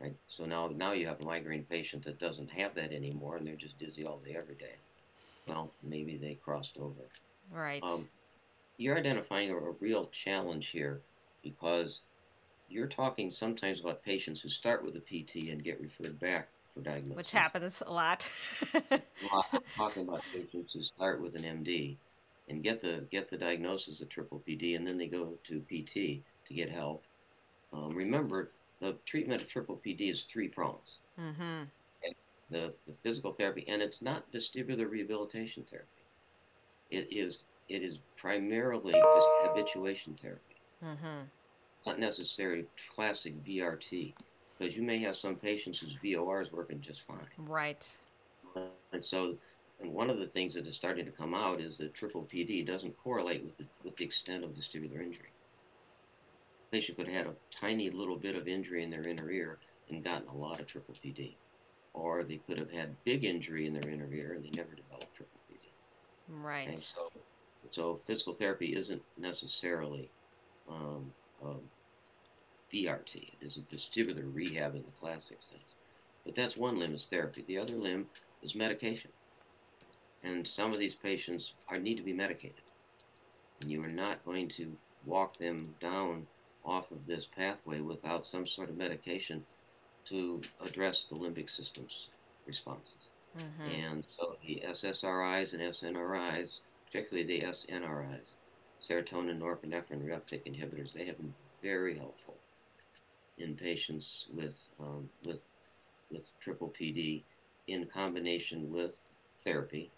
Speaker 2: Right? So now, now you have a migraine patient that doesn't have that anymore, and they're just dizzy all day, every day. Well, maybe they crossed over.
Speaker 1: Right. Um,
Speaker 2: you're identifying a, a real challenge here because you're talking sometimes about patients who start with a PT and get referred back for diagnosis.
Speaker 1: Which happens a lot.
Speaker 2: well, I'm talking about patients who start with an MD and get the get the diagnosis of triple PD, and then they go to PT to get help. Um, remember, the treatment of triple PD is three prongs.
Speaker 1: Mm-hmm.
Speaker 2: The, the physical therapy, and it's not vestibular rehabilitation therapy. It is it is primarily habituation therapy,
Speaker 1: mm-hmm.
Speaker 2: not necessarily classic VRT, because you may have some patients whose VOR is working just fine.
Speaker 1: Right.
Speaker 2: And so, and one of the things that is starting to come out is that triple PD doesn't correlate with the, with the extent of vestibular injury. Patient could have had a tiny little bit of injury in their inner ear and gotten a lot of triple PD. Or they could have had big injury in their inner ear and they never developed triple PD.
Speaker 1: Right.
Speaker 2: And so, so physical therapy isn't necessarily um, um, VRT. It isn't vestibular rehab in the classic sense. But that's one limb is therapy. The other limb is medication. And some of these patients are need to be medicated. And you are not going to walk them down off of this pathway without some sort of medication to address the limbic system's responses.
Speaker 1: Mm-hmm.
Speaker 2: And so the SSRIs and SNRIs, particularly the SNRIs, serotonin norepinephrine reuptake inhibitors, they have been very helpful in patients with um, with with triple PD in combination with therapy.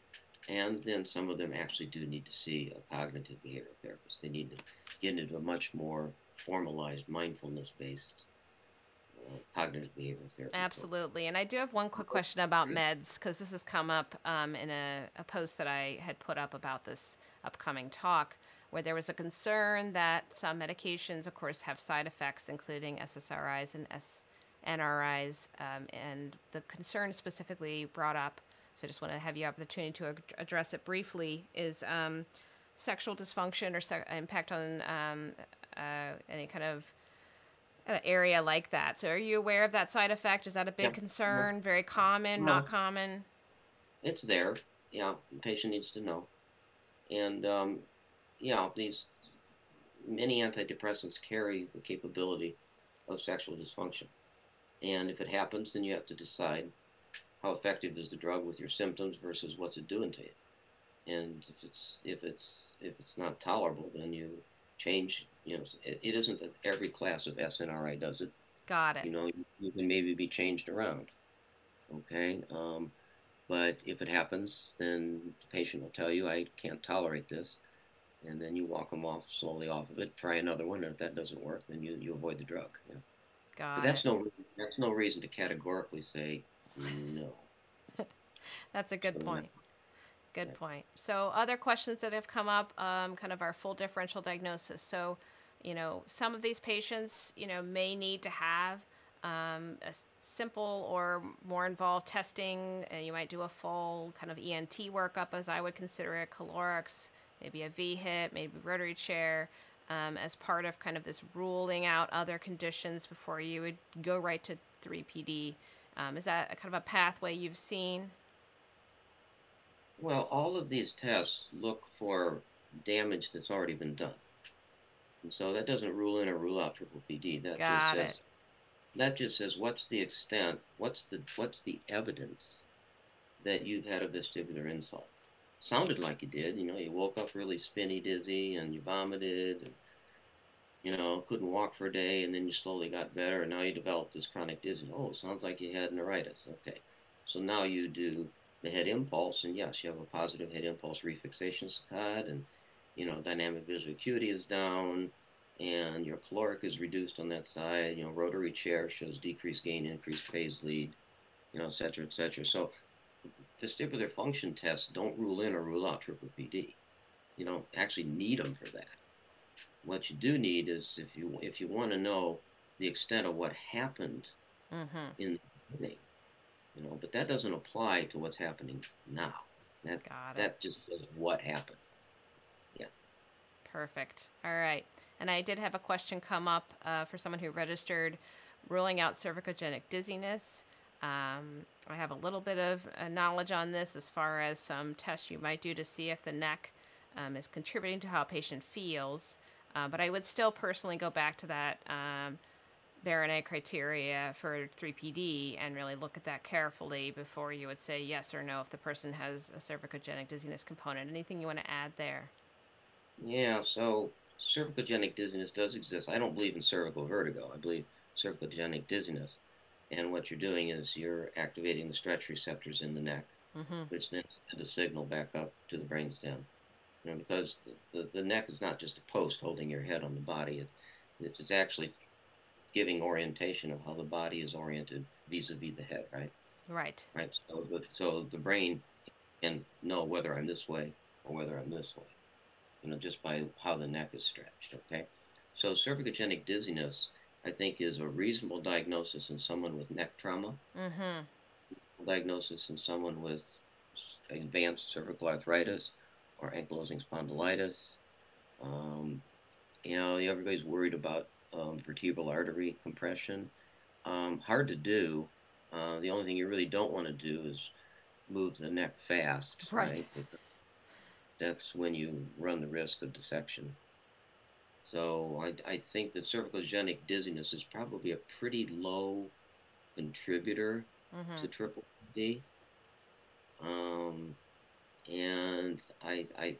Speaker 2: And then some of them actually do need to see a cognitive behavioral therapist. They need to get into a much more formalized mindfulness based uh, cognitive behavioral therapy.
Speaker 1: Absolutely. And I do have one quick question about meds because this has come up um, in a, a post that I had put up about this upcoming talk where there was a concern that some medications, of course, have side effects, including SSRIs and SNRIs. Um, and the concern specifically brought up, so I just want to have you opportunity to ad- address it briefly, is um, sexual dysfunction or se- impact on um, uh, any kind of area like that. So, are you aware of that side effect? Is that a big
Speaker 2: Yeah.
Speaker 1: concern? Very common? Not common?
Speaker 2: It's there. Yeah, the patient needs to know. And um, yeah, these many antidepressants carry the capability of sexual dysfunction. And if it happens, then you have to decide how effective is the drug with your symptoms versus what's it doing to you. And if it's if it's if it's not tolerable, then you change. You know, it, it isn't that every class of SNRI does it.
Speaker 1: Got it.
Speaker 2: You know, you, you can maybe be changed around. Okay. Um, but if it happens, then the patient will tell you, I can't tolerate this. And then you walk them off slowly off of it, try another one, and if that doesn't work, then you, you avoid the drug. Yeah.
Speaker 1: Got
Speaker 2: But that's
Speaker 1: it.
Speaker 2: no that's no reason to categorically say no.
Speaker 1: That's a good
Speaker 2: So,
Speaker 1: point. Good
Speaker 2: yeah.
Speaker 1: point. So, other questions that have come up, um, kind of our full differential diagnosis. So, you know, some of these patients, you know, may need to have um, a simple or more involved testing. And you might do a full kind of ENT workup, as I would consider it, calorics, maybe a VHIT, maybe rotary chair, um, as part of kind of this ruling out other conditions before you would go right to 3PD. Um, is that kind of a pathway you've seen?
Speaker 2: Well, all of these tests look for damage that's already been done. And so that doesn't rule in or rule out triple PD. That
Speaker 1: Got
Speaker 2: just
Speaker 1: it.
Speaker 2: says that just says what's the extent, what's the what's the evidence that you've had a vestibular insult. Sounded like you did, you know, you woke up really spinny, dizzy, and you vomited and you know, couldn't walk for a day and then you slowly got better and now you developed this chronic dizziness. Oh, it sounds like you had neuritis. Okay. So now you do the head impulse, and yes, you have a positive head impulse refixation saccade, and you know dynamic visual acuity is down, and your caloric is reduced on that side. You know, rotary chair shows decreased gain, increased phase lead, you know, et cetera, et cetera. So vestibular function tests don't rule in or rule out triple PD. You don't actually need them for that. What you do need is if you if you want to know the extent of what happened
Speaker 1: Mm-hmm.
Speaker 2: in the beginning, you know, but that doesn't apply to what's happening now. That that just says what happened.
Speaker 1: Perfect. All right. And I did have a question come up uh, for someone who registered ruling out cervicogenic dizziness. Um, I have a little bit of uh, knowledge on this as far as some tests you might do to see if the neck um, is contributing to how a patient feels. Uh, but I would still personally go back to that um, Barany criteria for 3PD and really look at that carefully before you would say yes or no if the person has a cervicogenic dizziness component. Anything you want to add there?
Speaker 2: Yeah, so cervicogenic dizziness does exist. I don't believe in cervical vertigo. I believe cervicogenic dizziness. And what you're doing is you're activating the stretch receptors in the neck,
Speaker 1: Mm-hmm.
Speaker 2: which then send a signal back up to the brainstem. You know, because the, the, the neck is not just a post holding your head on the body. It, it's actually giving orientation of how the body is oriented vis-a-vis the head, right?
Speaker 1: Right.
Speaker 2: Right. So, the, so the brain can know whether I'm this way or whether I'm this way, you know, just by how the neck is stretched. Okay. So cervicogenic dizziness, I think, is a reasonable diagnosis in someone with neck trauma.
Speaker 1: Mm-hmm.
Speaker 2: Diagnosis in someone with advanced cervical arthritis or ankylosing spondylitis. Um, you know, everybody's worried about um, vertebral artery compression. Um, hard to do. Uh, the only thing you really don't want to do is move the neck fast.
Speaker 1: Right.
Speaker 2: That's when you run the risk of dissection. So I, I think that cervicogenic dizziness is probably a pretty low contributor
Speaker 1: Mm-hmm.
Speaker 2: to triple D. Um, and I, I,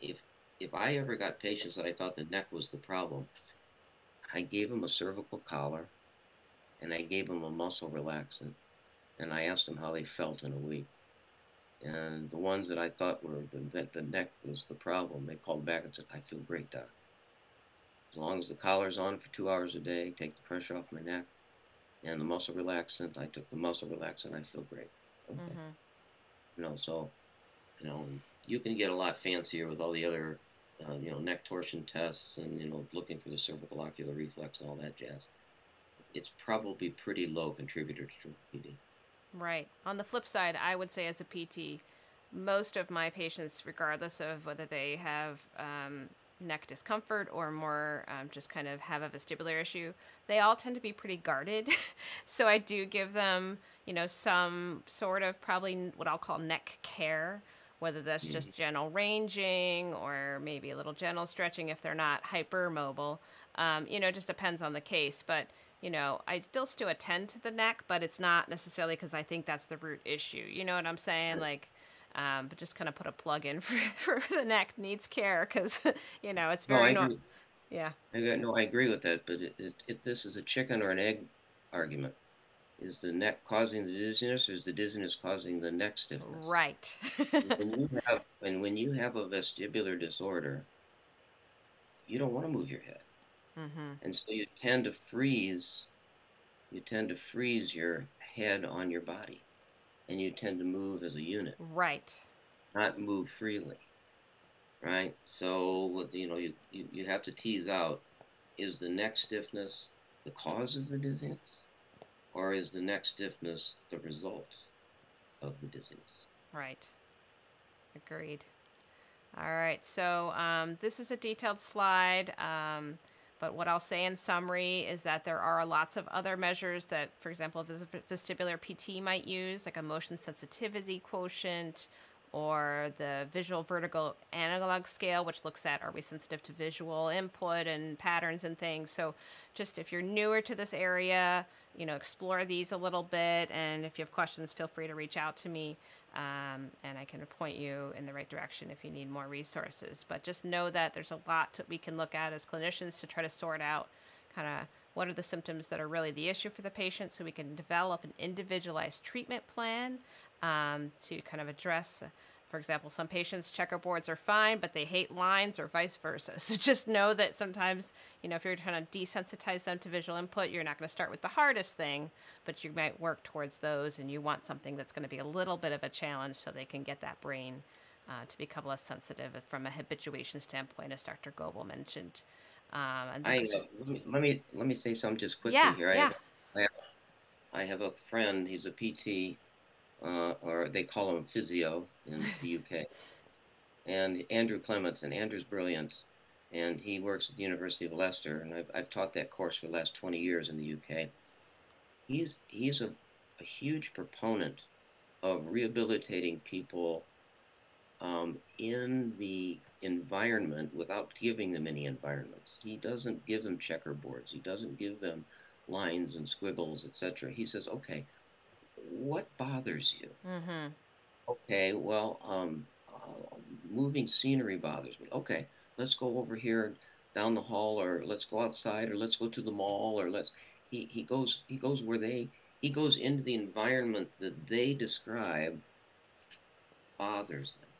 Speaker 2: if if I ever got patients that I thought the neck was the problem, I gave them a cervical collar, and I gave them a muscle relaxant, and I asked them how they felt in a week. And the ones that I thought were the, that the neck was the problem, they called back and said, "I feel great, doc. As long as the collar's on for two hours a day, take the pressure off my neck." and the muscle relaxant. I took the muscle relaxant. I feel great. Okay.
Speaker 1: Mm-hmm.
Speaker 2: You know, so you know, you can get a lot fancier with all the other, uh, you know, neck torsion tests and you know, looking for the cervical ocular reflex and all that jazz. It's probably pretty low contributor to PD.
Speaker 1: Right. On the flip side, I would say as a PT, most of my patients, regardless of whether they have um, neck discomfort or more um, just kind of have a vestibular issue, they all tend to be pretty guarded. so I do give them, you know, some sort of probably what I'll call neck care, whether that's just gentle ranging or maybe a little gentle stretching if they're not hypermobile. Um, you know, it just depends on the case. But, you know, I still still attend to the neck, but it's not necessarily because I think that's the root issue. You know what I'm saying? Like, um, but just kind of put a plug in for, for the neck needs care because you know it's very
Speaker 2: no, I
Speaker 1: no-
Speaker 2: agree.
Speaker 1: yeah
Speaker 2: I no, I agree with that, but it, it, it, this is a chicken or an egg argument. Is the neck causing the dizziness, or is the dizziness causing the neck stiffness?
Speaker 1: right
Speaker 2: when you have and when you have a vestibular disorder, you don't want to move your head,
Speaker 1: mm-hmm.
Speaker 2: and so you tend to freeze. You tend to freeze your head on your body, and you tend to move as a unit,
Speaker 1: right
Speaker 2: not move freely. Right. So you know you, you, you have to tease out: is the neck stiffness the cause of the dizziness, or is the neck stiffness the result of the dizziness?
Speaker 1: right agreed all right so um, this is a detailed slide um, but what I'll say in summary is that there are lots of other measures that, for example, vestibular PT might use, like a motion sensitivity quotient or the visual vertical analog scale, which looks at are we sensitive to visual input and patterns and things. So, just if you're newer to this area, you know, explore these a little bit. And if you have questions, feel free to reach out to me. Um, and I can point you in the right direction if you need more resources. But just know that there's a lot that we can look at as clinicians to try to sort out kind of what are the symptoms that are really the issue for the patient so we can develop an individualized treatment plan um, to kind of address. For example, some patients checkerboards are fine, but they hate lines, or vice versa. So just know that sometimes, you know, if you're trying to desensitize them to visual input, you're not going to start with the hardest thing, but you might work towards those, and you want something that's going to be a little bit of a challenge so they can get that brain uh, to become less sensitive from a habituation standpoint, as Dr. Goebel mentioned. Um, and
Speaker 2: I uh, let, me, let me let me say something just quickly
Speaker 1: Yeah,
Speaker 2: here. I,
Speaker 1: yeah.
Speaker 2: have, I have I have a friend. He's a PT, uh, or they call him physio in the UK. And Andrew Clements, and Andrew's brilliant, and he works at the University of Leicester, and I've, I've taught that course for the last 20 years in the UK. He's he's a, a huge proponent of rehabilitating people um, in the environment without giving them any environments. He doesn't give them checkerboards. He doesn't give them lines and squiggles, etc. He says, okay, what bothers you?
Speaker 1: Mm-hmm.
Speaker 2: Okay, well, um, uh, moving scenery bothers me. Okay, let's go over here down the hall, or let's go outside, or let's go to the mall, or let's. He, he goes he goes where they he goes into the environment that they describe bothers them,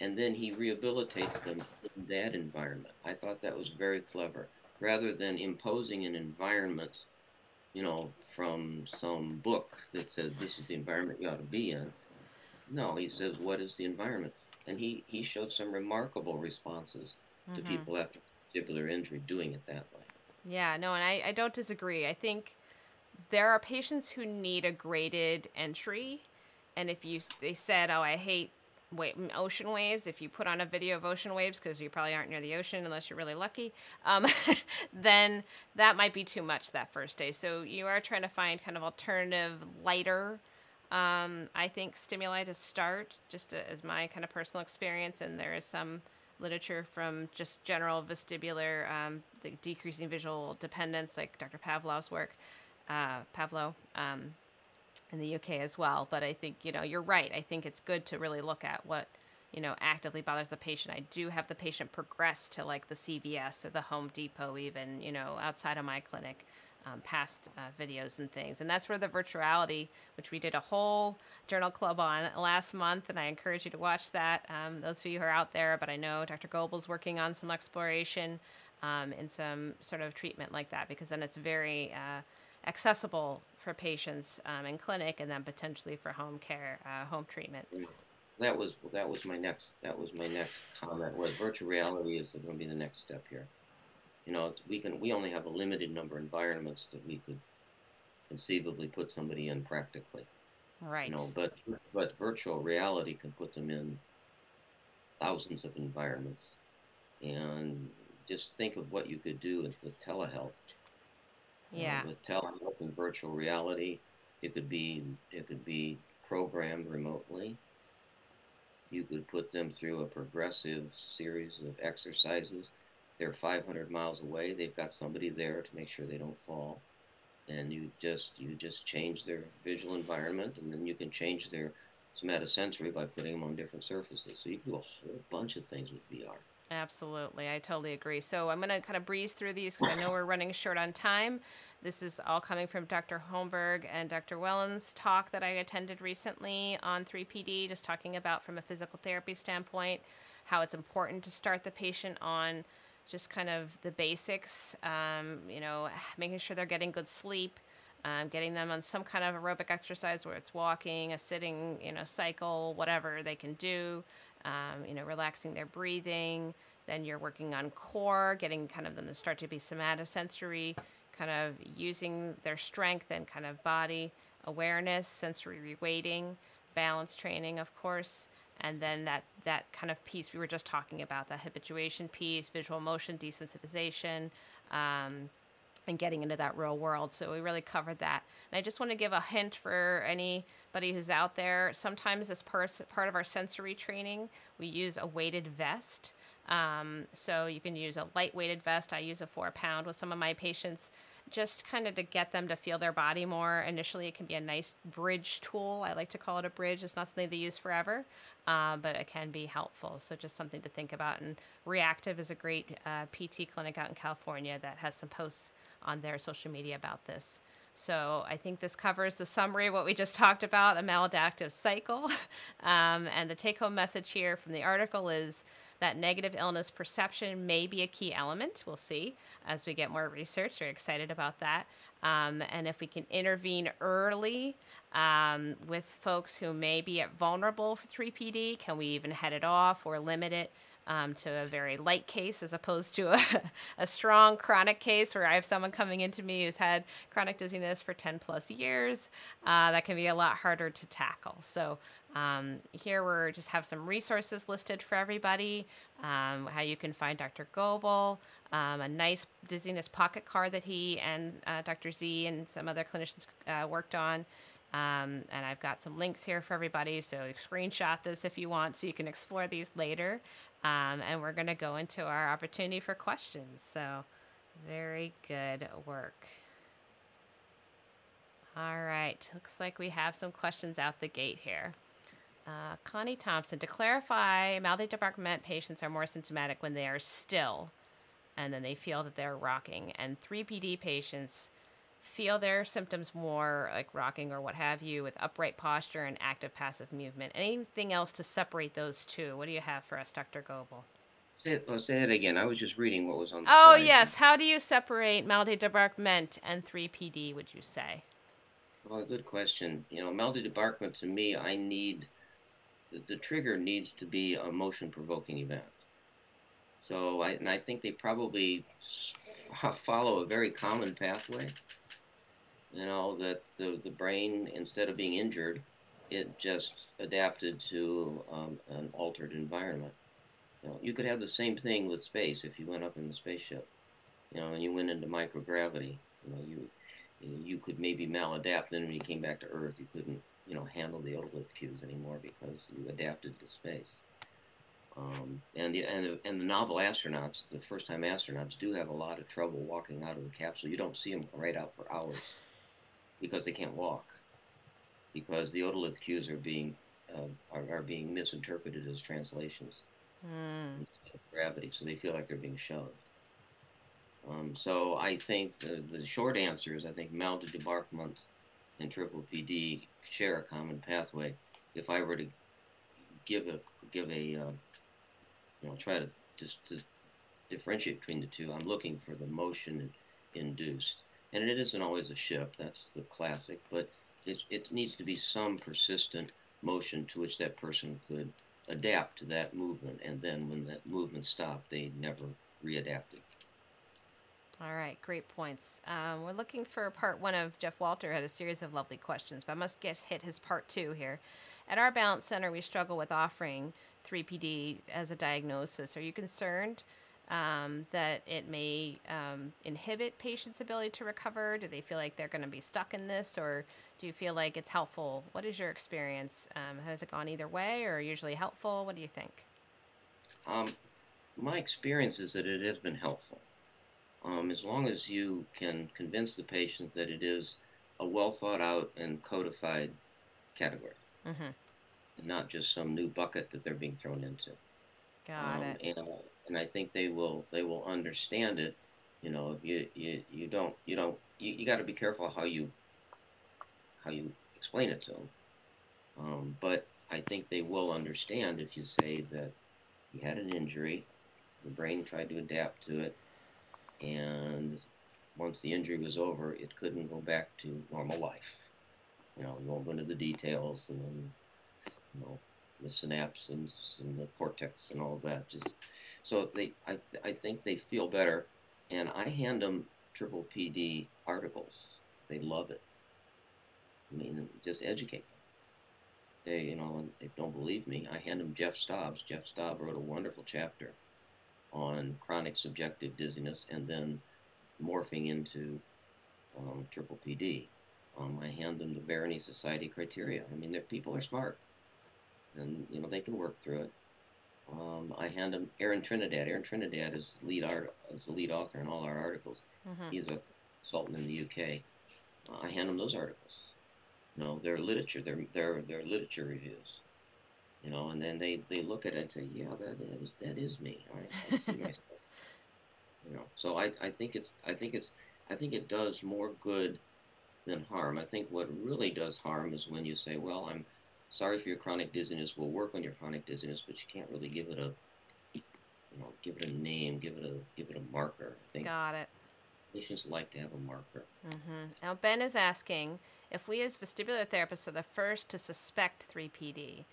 Speaker 2: and then he rehabilitates them in that environment. I thought that was very clever, rather than imposing an environment, you know, from some book that says this is the environment you ought to be in. No, he says what is the environment, and he he showed some remarkable responses to
Speaker 1: Mm-hmm.
Speaker 2: people after particular injury doing it that way.
Speaker 1: Yeah, no, and I, I don't disagree. I think there are patients who need a graded entry, and if you they said, "Oh, I hate wa- ocean waves," if you put on a video of ocean waves because you probably aren't near the ocean unless you're really lucky, um, then that might be too much that first day. So you are trying to find kind of alternative, lighter. Um, I think stimuli to start, just as my kind of personal experience, and there is some literature from just general vestibular, um, the decreasing visual dependence, like Dr. Pavlou's work, uh, um, in the UK as well. But I think, you know, you're right. I think it's good to really look at what, you know, actively bothers the patient. I do have the patient progress to like the CVS or the Home Depot, even, you know, outside of my clinic. Um, past uh, videos and things. And that's where the virtuality, which we did a whole journal club on last month, and I encourage you to watch that. Um, those of you who are out there, but I know Dr. Goebel's working on some exploration um, some sort of treatment like that because then it's very uh, accessible for patients um, in clinic and then potentially for home care, uh, home treatment.
Speaker 2: That was that was my next that was my next comment was virtual reality is going to be the next step here. You know, we can we only have a limited number of environments that we could conceivably put somebody in practically.
Speaker 1: Right.
Speaker 2: You know, but but virtual reality can put them in thousands of environments, and just think of what you could do with, with telehealth.
Speaker 1: Yeah.
Speaker 2: with telehealth and virtual reality, it could be it could be programmed remotely. You could put them through a progressive series of exercises. They're 500 miles away. They've got somebody there to make sure they don't fall, and you just you just change their visual environment, and then you can change their somatosensory by putting them on different surfaces. So you can do a whole bunch of things with VR.
Speaker 1: Absolutely. I totally agree. So I'm going to kind of breeze through these because I know we're running short on time. This is all coming from Dr. Holmberg and Dr. Wellen's talk that I attended recently on 3PD, just talking about from a physical therapy standpoint how it's important to start the patient on just kind of the basics, um, you know, making sure they're getting good sleep, um, getting them on some kind of aerobic exercise where it's walking, a sitting, you know, cycle, whatever they can do, um, you know, relaxing their breathing. Then you're working on core, getting kind of them to start to be somatosensory, kind of using their strength and kind of body awareness, sensory reweighting, balance training, of course and then that that kind of piece we were just talking about the habituation piece visual motion desensitization um, and getting into that real world so we really covered that and i just want to give a hint for anybody who's out there sometimes as part, of our sensory training we use a weighted vest um, so you can use a light weighted vest i use a four pound with some of my patients just kind of to get them to feel their body more. Initially, it can be a nice bridge tool. I like to call it a bridge. It's not something they use forever, uh, but it can be helpful. So, just something to think about. And Reactive is a great uh, PT clinic out in California that has some posts on their social media about this. So, I think this covers the summary of what we just talked about a maladaptive cycle. um, and the take home message here from the article is that negative illness perception may be a key element. We'll see as we get more research. We're excited about that. Um, and if we can intervene early um, with folks who may be at vulnerable for 3PD, can we even head it off or limit it? Um, to a very light case as opposed to a, a strong chronic case where I have someone coming into me who's had chronic dizziness for 10 plus years. Uh, that can be a lot harder to tackle. So um, here we're just have some resources listed for everybody, um, how you can find Dr. Goebel, um, a nice dizziness pocket card that he and uh, Dr. Z and some other clinicians uh, worked on. Um, and I've got some links here for everybody, so screenshot this if you want so you can explore these later. Um, and we're going to go into our opportunity for questions. So, very good work. All right, looks like we have some questions out the gate here. Uh, Connie Thompson, to clarify, Mal de debarquement patients are more symptomatic when they are still and then they feel that they're rocking. And 3PD patients feel their symptoms more like rocking or what have you with upright posture and active passive movement. Anything else to separate those two? What do you have for us, Dr. Goebel?
Speaker 2: Say, oh, say it again. I was just reading what was on the
Speaker 1: Oh,
Speaker 2: slide.
Speaker 1: yes. How do you separate Mal de debarquement and 3PD, would you say?
Speaker 2: Well, good question. You know, Mal de debarquement to me, I need the, the trigger needs to be a motion provoking event. So, I, and I think they probably follow a very common pathway. You know, that the, the brain, instead of being injured, it just adapted to um, an altered environment. You know, you could have the same thing with space if you went up in the spaceship. You know, and you went into microgravity. You know, you you could maybe maladapt, and when you came back to Earth, you couldn't, you know, handle the otolith cues anymore because you adapted to space. Um, and the and the, and the novel astronauts, the first time astronauts, do have a lot of trouble walking out of the capsule. You don't see them right out for hours because they can't walk because the otolith cues are being uh, are, are being misinterpreted as translations
Speaker 1: Mm.
Speaker 2: of gravity, so they feel like they're being shoved. Um, so I think the, the short answer is I think Mal de debarquement and triple PD share a common pathway. If I were to give a give a uh, you know try to just to differentiate between the two, I'm looking for the motion induced, and it isn't always a ship. That's the classic, but it it needs to be some persistent motion to which that person could adapt to that movement, and then when that movement stopped, they never readapted.
Speaker 1: All right, great points. Um, we're looking for part one of Jeff Walter had a series of lovely questions, but I must get hit his part two here. At our Balance Center, we struggle with offering 3PD as a diagnosis. Are you concerned um, that it may um, inhibit patients' ability to recover? Do they feel like they're going to be stuck in this, or do you feel like it's helpful? What is your experience? Um, has it gone either way, or usually helpful? What do you think?
Speaker 2: Um, my experience is that it has been helpful. Um, as long as you can convince the patient that it is a well thought out and codified category,
Speaker 1: Mm-hmm.
Speaker 2: and not just some new bucket that they're being thrown into.
Speaker 1: Got
Speaker 2: um,
Speaker 1: it.
Speaker 2: And, and I think they will they will understand it. You know, if you you, you don't you don't you, you got to be careful how you how you explain it to them. Um, but I think they will understand if you say that you had an injury, the brain tried to adapt to it, and once the injury was over, it couldn't go back to normal life. You know, we won't go into the details and you know, the synapses and the cortex and all that. Just so they, I, th- I think they feel better, and I hand them triple PD articles. They love it. I mean, just educate them. They, you know, and they don't believe me. I hand them Jeff Staab's. Jeff Staab wrote a wonderful chapter on chronic subjective dizziness and then morphing into um, triple PD. Um, I hand them the Barany Society criteria. I mean, people are smart, and you know they can work through it. Um, I hand them Aaron Trinidade. Aaron Trinidade is lead art is the lead author in all our articles.
Speaker 1: Mm-hmm.
Speaker 2: He's a consultant in the UK. Uh, I hand them those articles. You know, they're literature, their their their literature reviews. You know, and then they, they look at it and say, yeah, that is that is me. I, I see myself. You know, so I, I think it's I think it's I think it does more good than harm. I think what really does harm is when you say, well, I'm sorry for your chronic dizziness. We'll work on your chronic dizziness, but you can't really give it a you know give it a name, give it a give it a marker. I think
Speaker 1: Got it.
Speaker 2: patients like to have a marker.
Speaker 1: Mm-hmm. Now, Ben is asking if we as vestibular therapists are the first to suspect 3PD,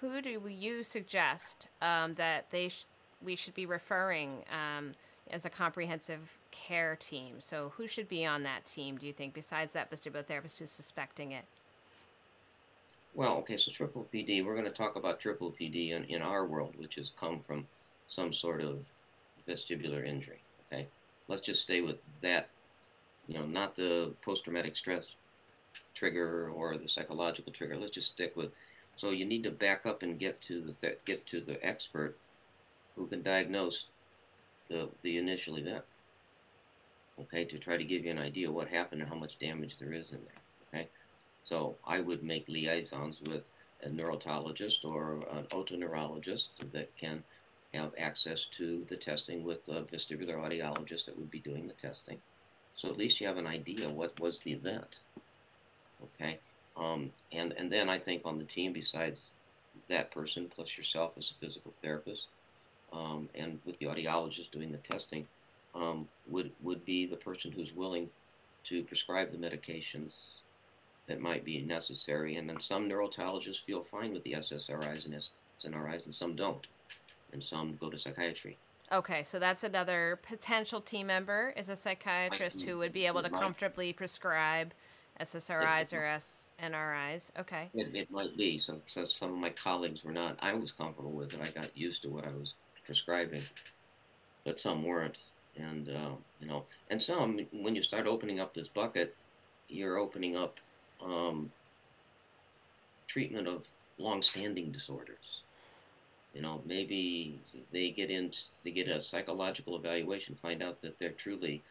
Speaker 1: who do you suggest um, that they sh- we should be referring um, as a comprehensive care team? So, who should be on that team, do you think, besides that vestibular therapist who's suspecting it?
Speaker 2: Well, okay, so triple PD, we're going to talk about triple PD in, in our world, which has come from some sort of vestibular injury, okay? Let's just stay with that, you know, not the post traumatic stress trigger or the psychological trigger. Let's just stick with. So you need to back up and get to the th- get to the expert who can diagnose the the initial event. Okay, to try to give you an idea what happened and how much damage there is in there. Okay, so I would make liaisons with a neurologist or an otoneurologist that can have access to the testing with a vestibular audiologist that would be doing the testing. So at least you have an idea what was the event. Okay, um, and and then I think on the team besides that person plus yourself as a physical therapist, um, and with the audiologist doing the testing, um, would would be the person who's willing to prescribe the medications that might be necessary. And then some neurologists feel fine with the SSRIs and SNRIs, and some don't, and some go to psychiatry.
Speaker 1: Okay, so that's another potential team member is a psychiatrist who would be able to comfortably prescribe SSRIs or SNRIs. Okay.
Speaker 2: It, it might be. Some, so some of my colleagues were not. I was comfortable with it. I got used to what I was prescribing, but some weren't. And uh, you know, and some when you start opening up this bucket, you're opening up um, treatment of long-standing disorders. You know, maybe they get in, they get a psychological evaluation, find out that they're truly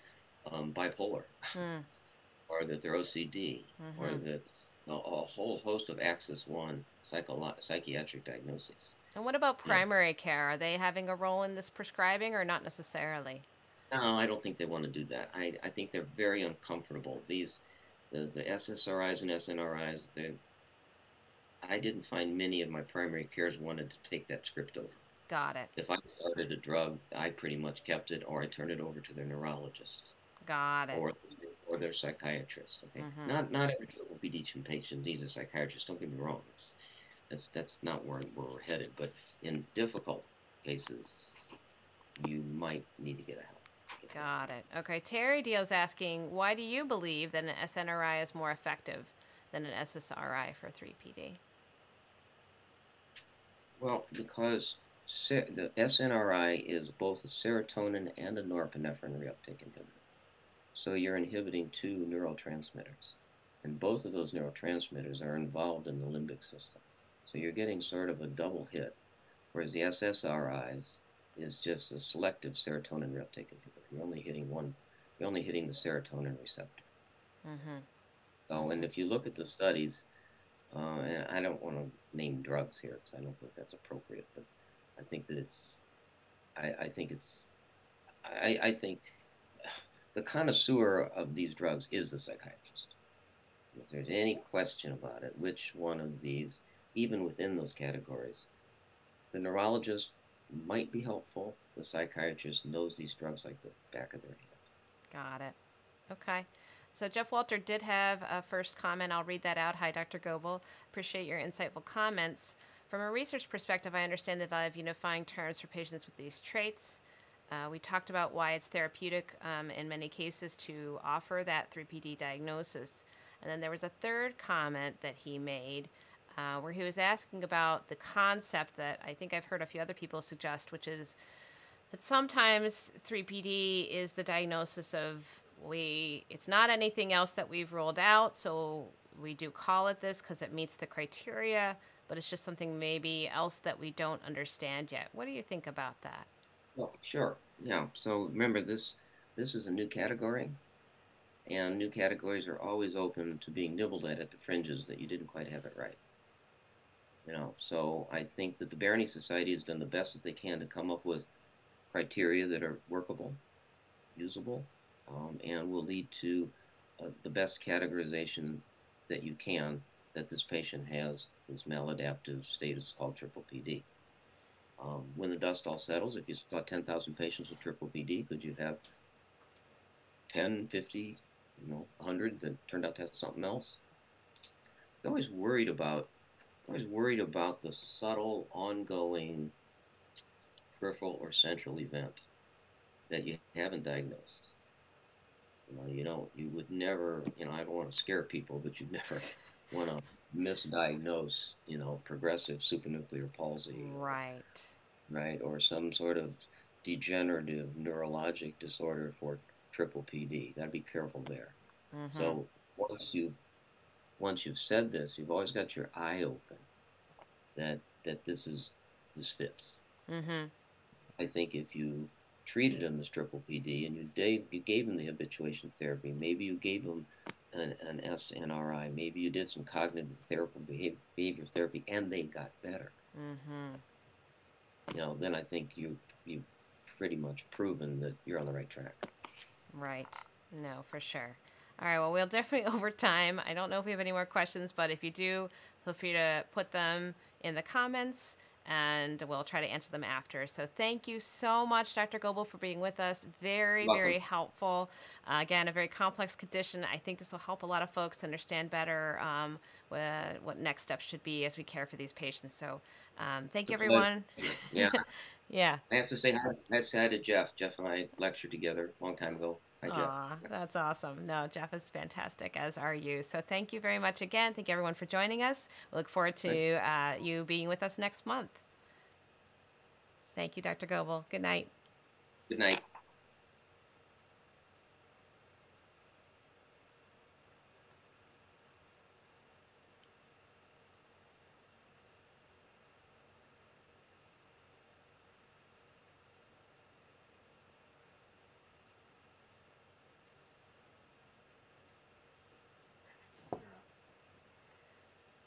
Speaker 2: um, bipolar, mm. or that they're OCD, mm-hmm. or that you know, a whole host of Axis One psycholo- psychiatric diagnoses.
Speaker 1: And what about primary yeah. care? Are they having a role in this prescribing, or not necessarily?
Speaker 2: No, I don't think they want to do that. I, I think they're very uncomfortable. These the, the SSRIs and SNRIs, the, I didn't find many of my primary cares wanted to take that script over.
Speaker 1: Got it.
Speaker 2: If I started a drug, I pretty much kept it, or I turned it over to their neurologist.
Speaker 1: Got it.
Speaker 2: Or, or their psychiatrist. Okay. Mm-hmm. Not not every triple PD patient needs a psychiatrist. Don't get me wrong. It's, that's that's not where, where we're headed. But in difficult cases, you might need to get a help.
Speaker 1: Got it. Okay. Terry Deal's asking, why do you believe that an SNRI is more effective than an SSRI for 3PD?
Speaker 2: Well, because the SNRI is both a serotonin and a norepinephrine reuptake inhibitor. So you're inhibiting two neurotransmitters. And both of those neurotransmitters are involved in the limbic system. So you're getting sort of a double hit. Whereas the SSRIs is just a selective serotonin reuptake inhibitor. You're only hitting one. You're only hitting the serotonin receptor. Mm-hmm. So, and if you look at the studies, uh, and I don't want to name drugs here because I don't think that's appropriate, but I think that it's, I, I think it's, I, I think the connoisseur of these drugs is the psychiatrist. If there's any question about it, which one of these, even within those categories, the neurologist might be helpful. The psychiatrist knows these drugs like the back of their hand.
Speaker 1: Got it. Okay. So Jeff Walter did have a first comment. I'll read that out. Hi, Dr. Goebel. Appreciate your insightful comments. From a research perspective, I understand the value of unifying terms for patients with these traits. Uh, we talked about why it's therapeutic um, in many cases to offer that 3PD diagnosis. And then there was a third comment that he made uh, where he was asking about the concept that I think I've heard a few other people suggest, which is that sometimes 3PD is the diagnosis of we it's not anything else that we've ruled out, so we do call it this because it meets the criteria, but it's just something maybe else that we don't understand yet. What do you think about that?
Speaker 2: Well, sure. Yeah. So remember this this is a new category and new categories are always open to being nibbled at at the fringes that you didn't quite have it right. You know, so I think that the Barany Society has done the best that they can to come up with criteria that are workable, usable, um, and will lead to uh, the best categorization that you can that this patient has this maladaptive status called triple PD. Um, when the dust all settles, if you saw 10,000 patients with triple PD, could you have 10, 50, you know, 100 that turned out to have something else? I'm always worried about I was worried about the subtle, ongoing peripheral or central event that you haven't diagnosed. You know, you don't, you would never, you know, I don't want to scare people, but you'd never want to misdiagnose, you know, progressive supranuclear palsy.
Speaker 1: Right.
Speaker 2: Right. Or some sort of degenerative neurologic disorder for triple PD. Got to be careful there. Mm-hmm. So once you've once you've said this, you've always got your eye open that that this is this fits.
Speaker 1: Mm-hmm.
Speaker 2: I think if you treated him as triple PD and you gave you gave him the habituation therapy, maybe you gave him an, an SNRI, maybe you did some cognitive therapy, behavior, behavior therapy, and they got better.
Speaker 1: Mm-hmm.
Speaker 2: You know, then I think you you pretty much proven that you're on the right track.
Speaker 1: Right. No, for sure. All right. Well, we'll definitely over time. I don't know if we have any more questions, but if you do, feel free to put them in the comments and we'll try to answer them after. So thank you so much, Dr. Goebel, for being with us. Very,
Speaker 2: Welcome.
Speaker 1: very helpful. Uh, again, a very complex condition. I think this will help a lot of folks understand better um, what, what next steps should be as we care for these patients. So um, thank you,
Speaker 2: It's a pleasure.
Speaker 1: everyone.
Speaker 2: Yeah,
Speaker 1: yeah.
Speaker 2: I have to say hi. I have to say hi to Jeff. Jeff and I lectured together a long time ago. Hi, Jeff.
Speaker 1: Aw, that's awesome. No, Jeff is fantastic, as are you. So thank you very much again. Thank you everyone for joining us. We look forward to uh, you being with us next month. Thank you, Dr. Goebel. Good night.
Speaker 2: Good night.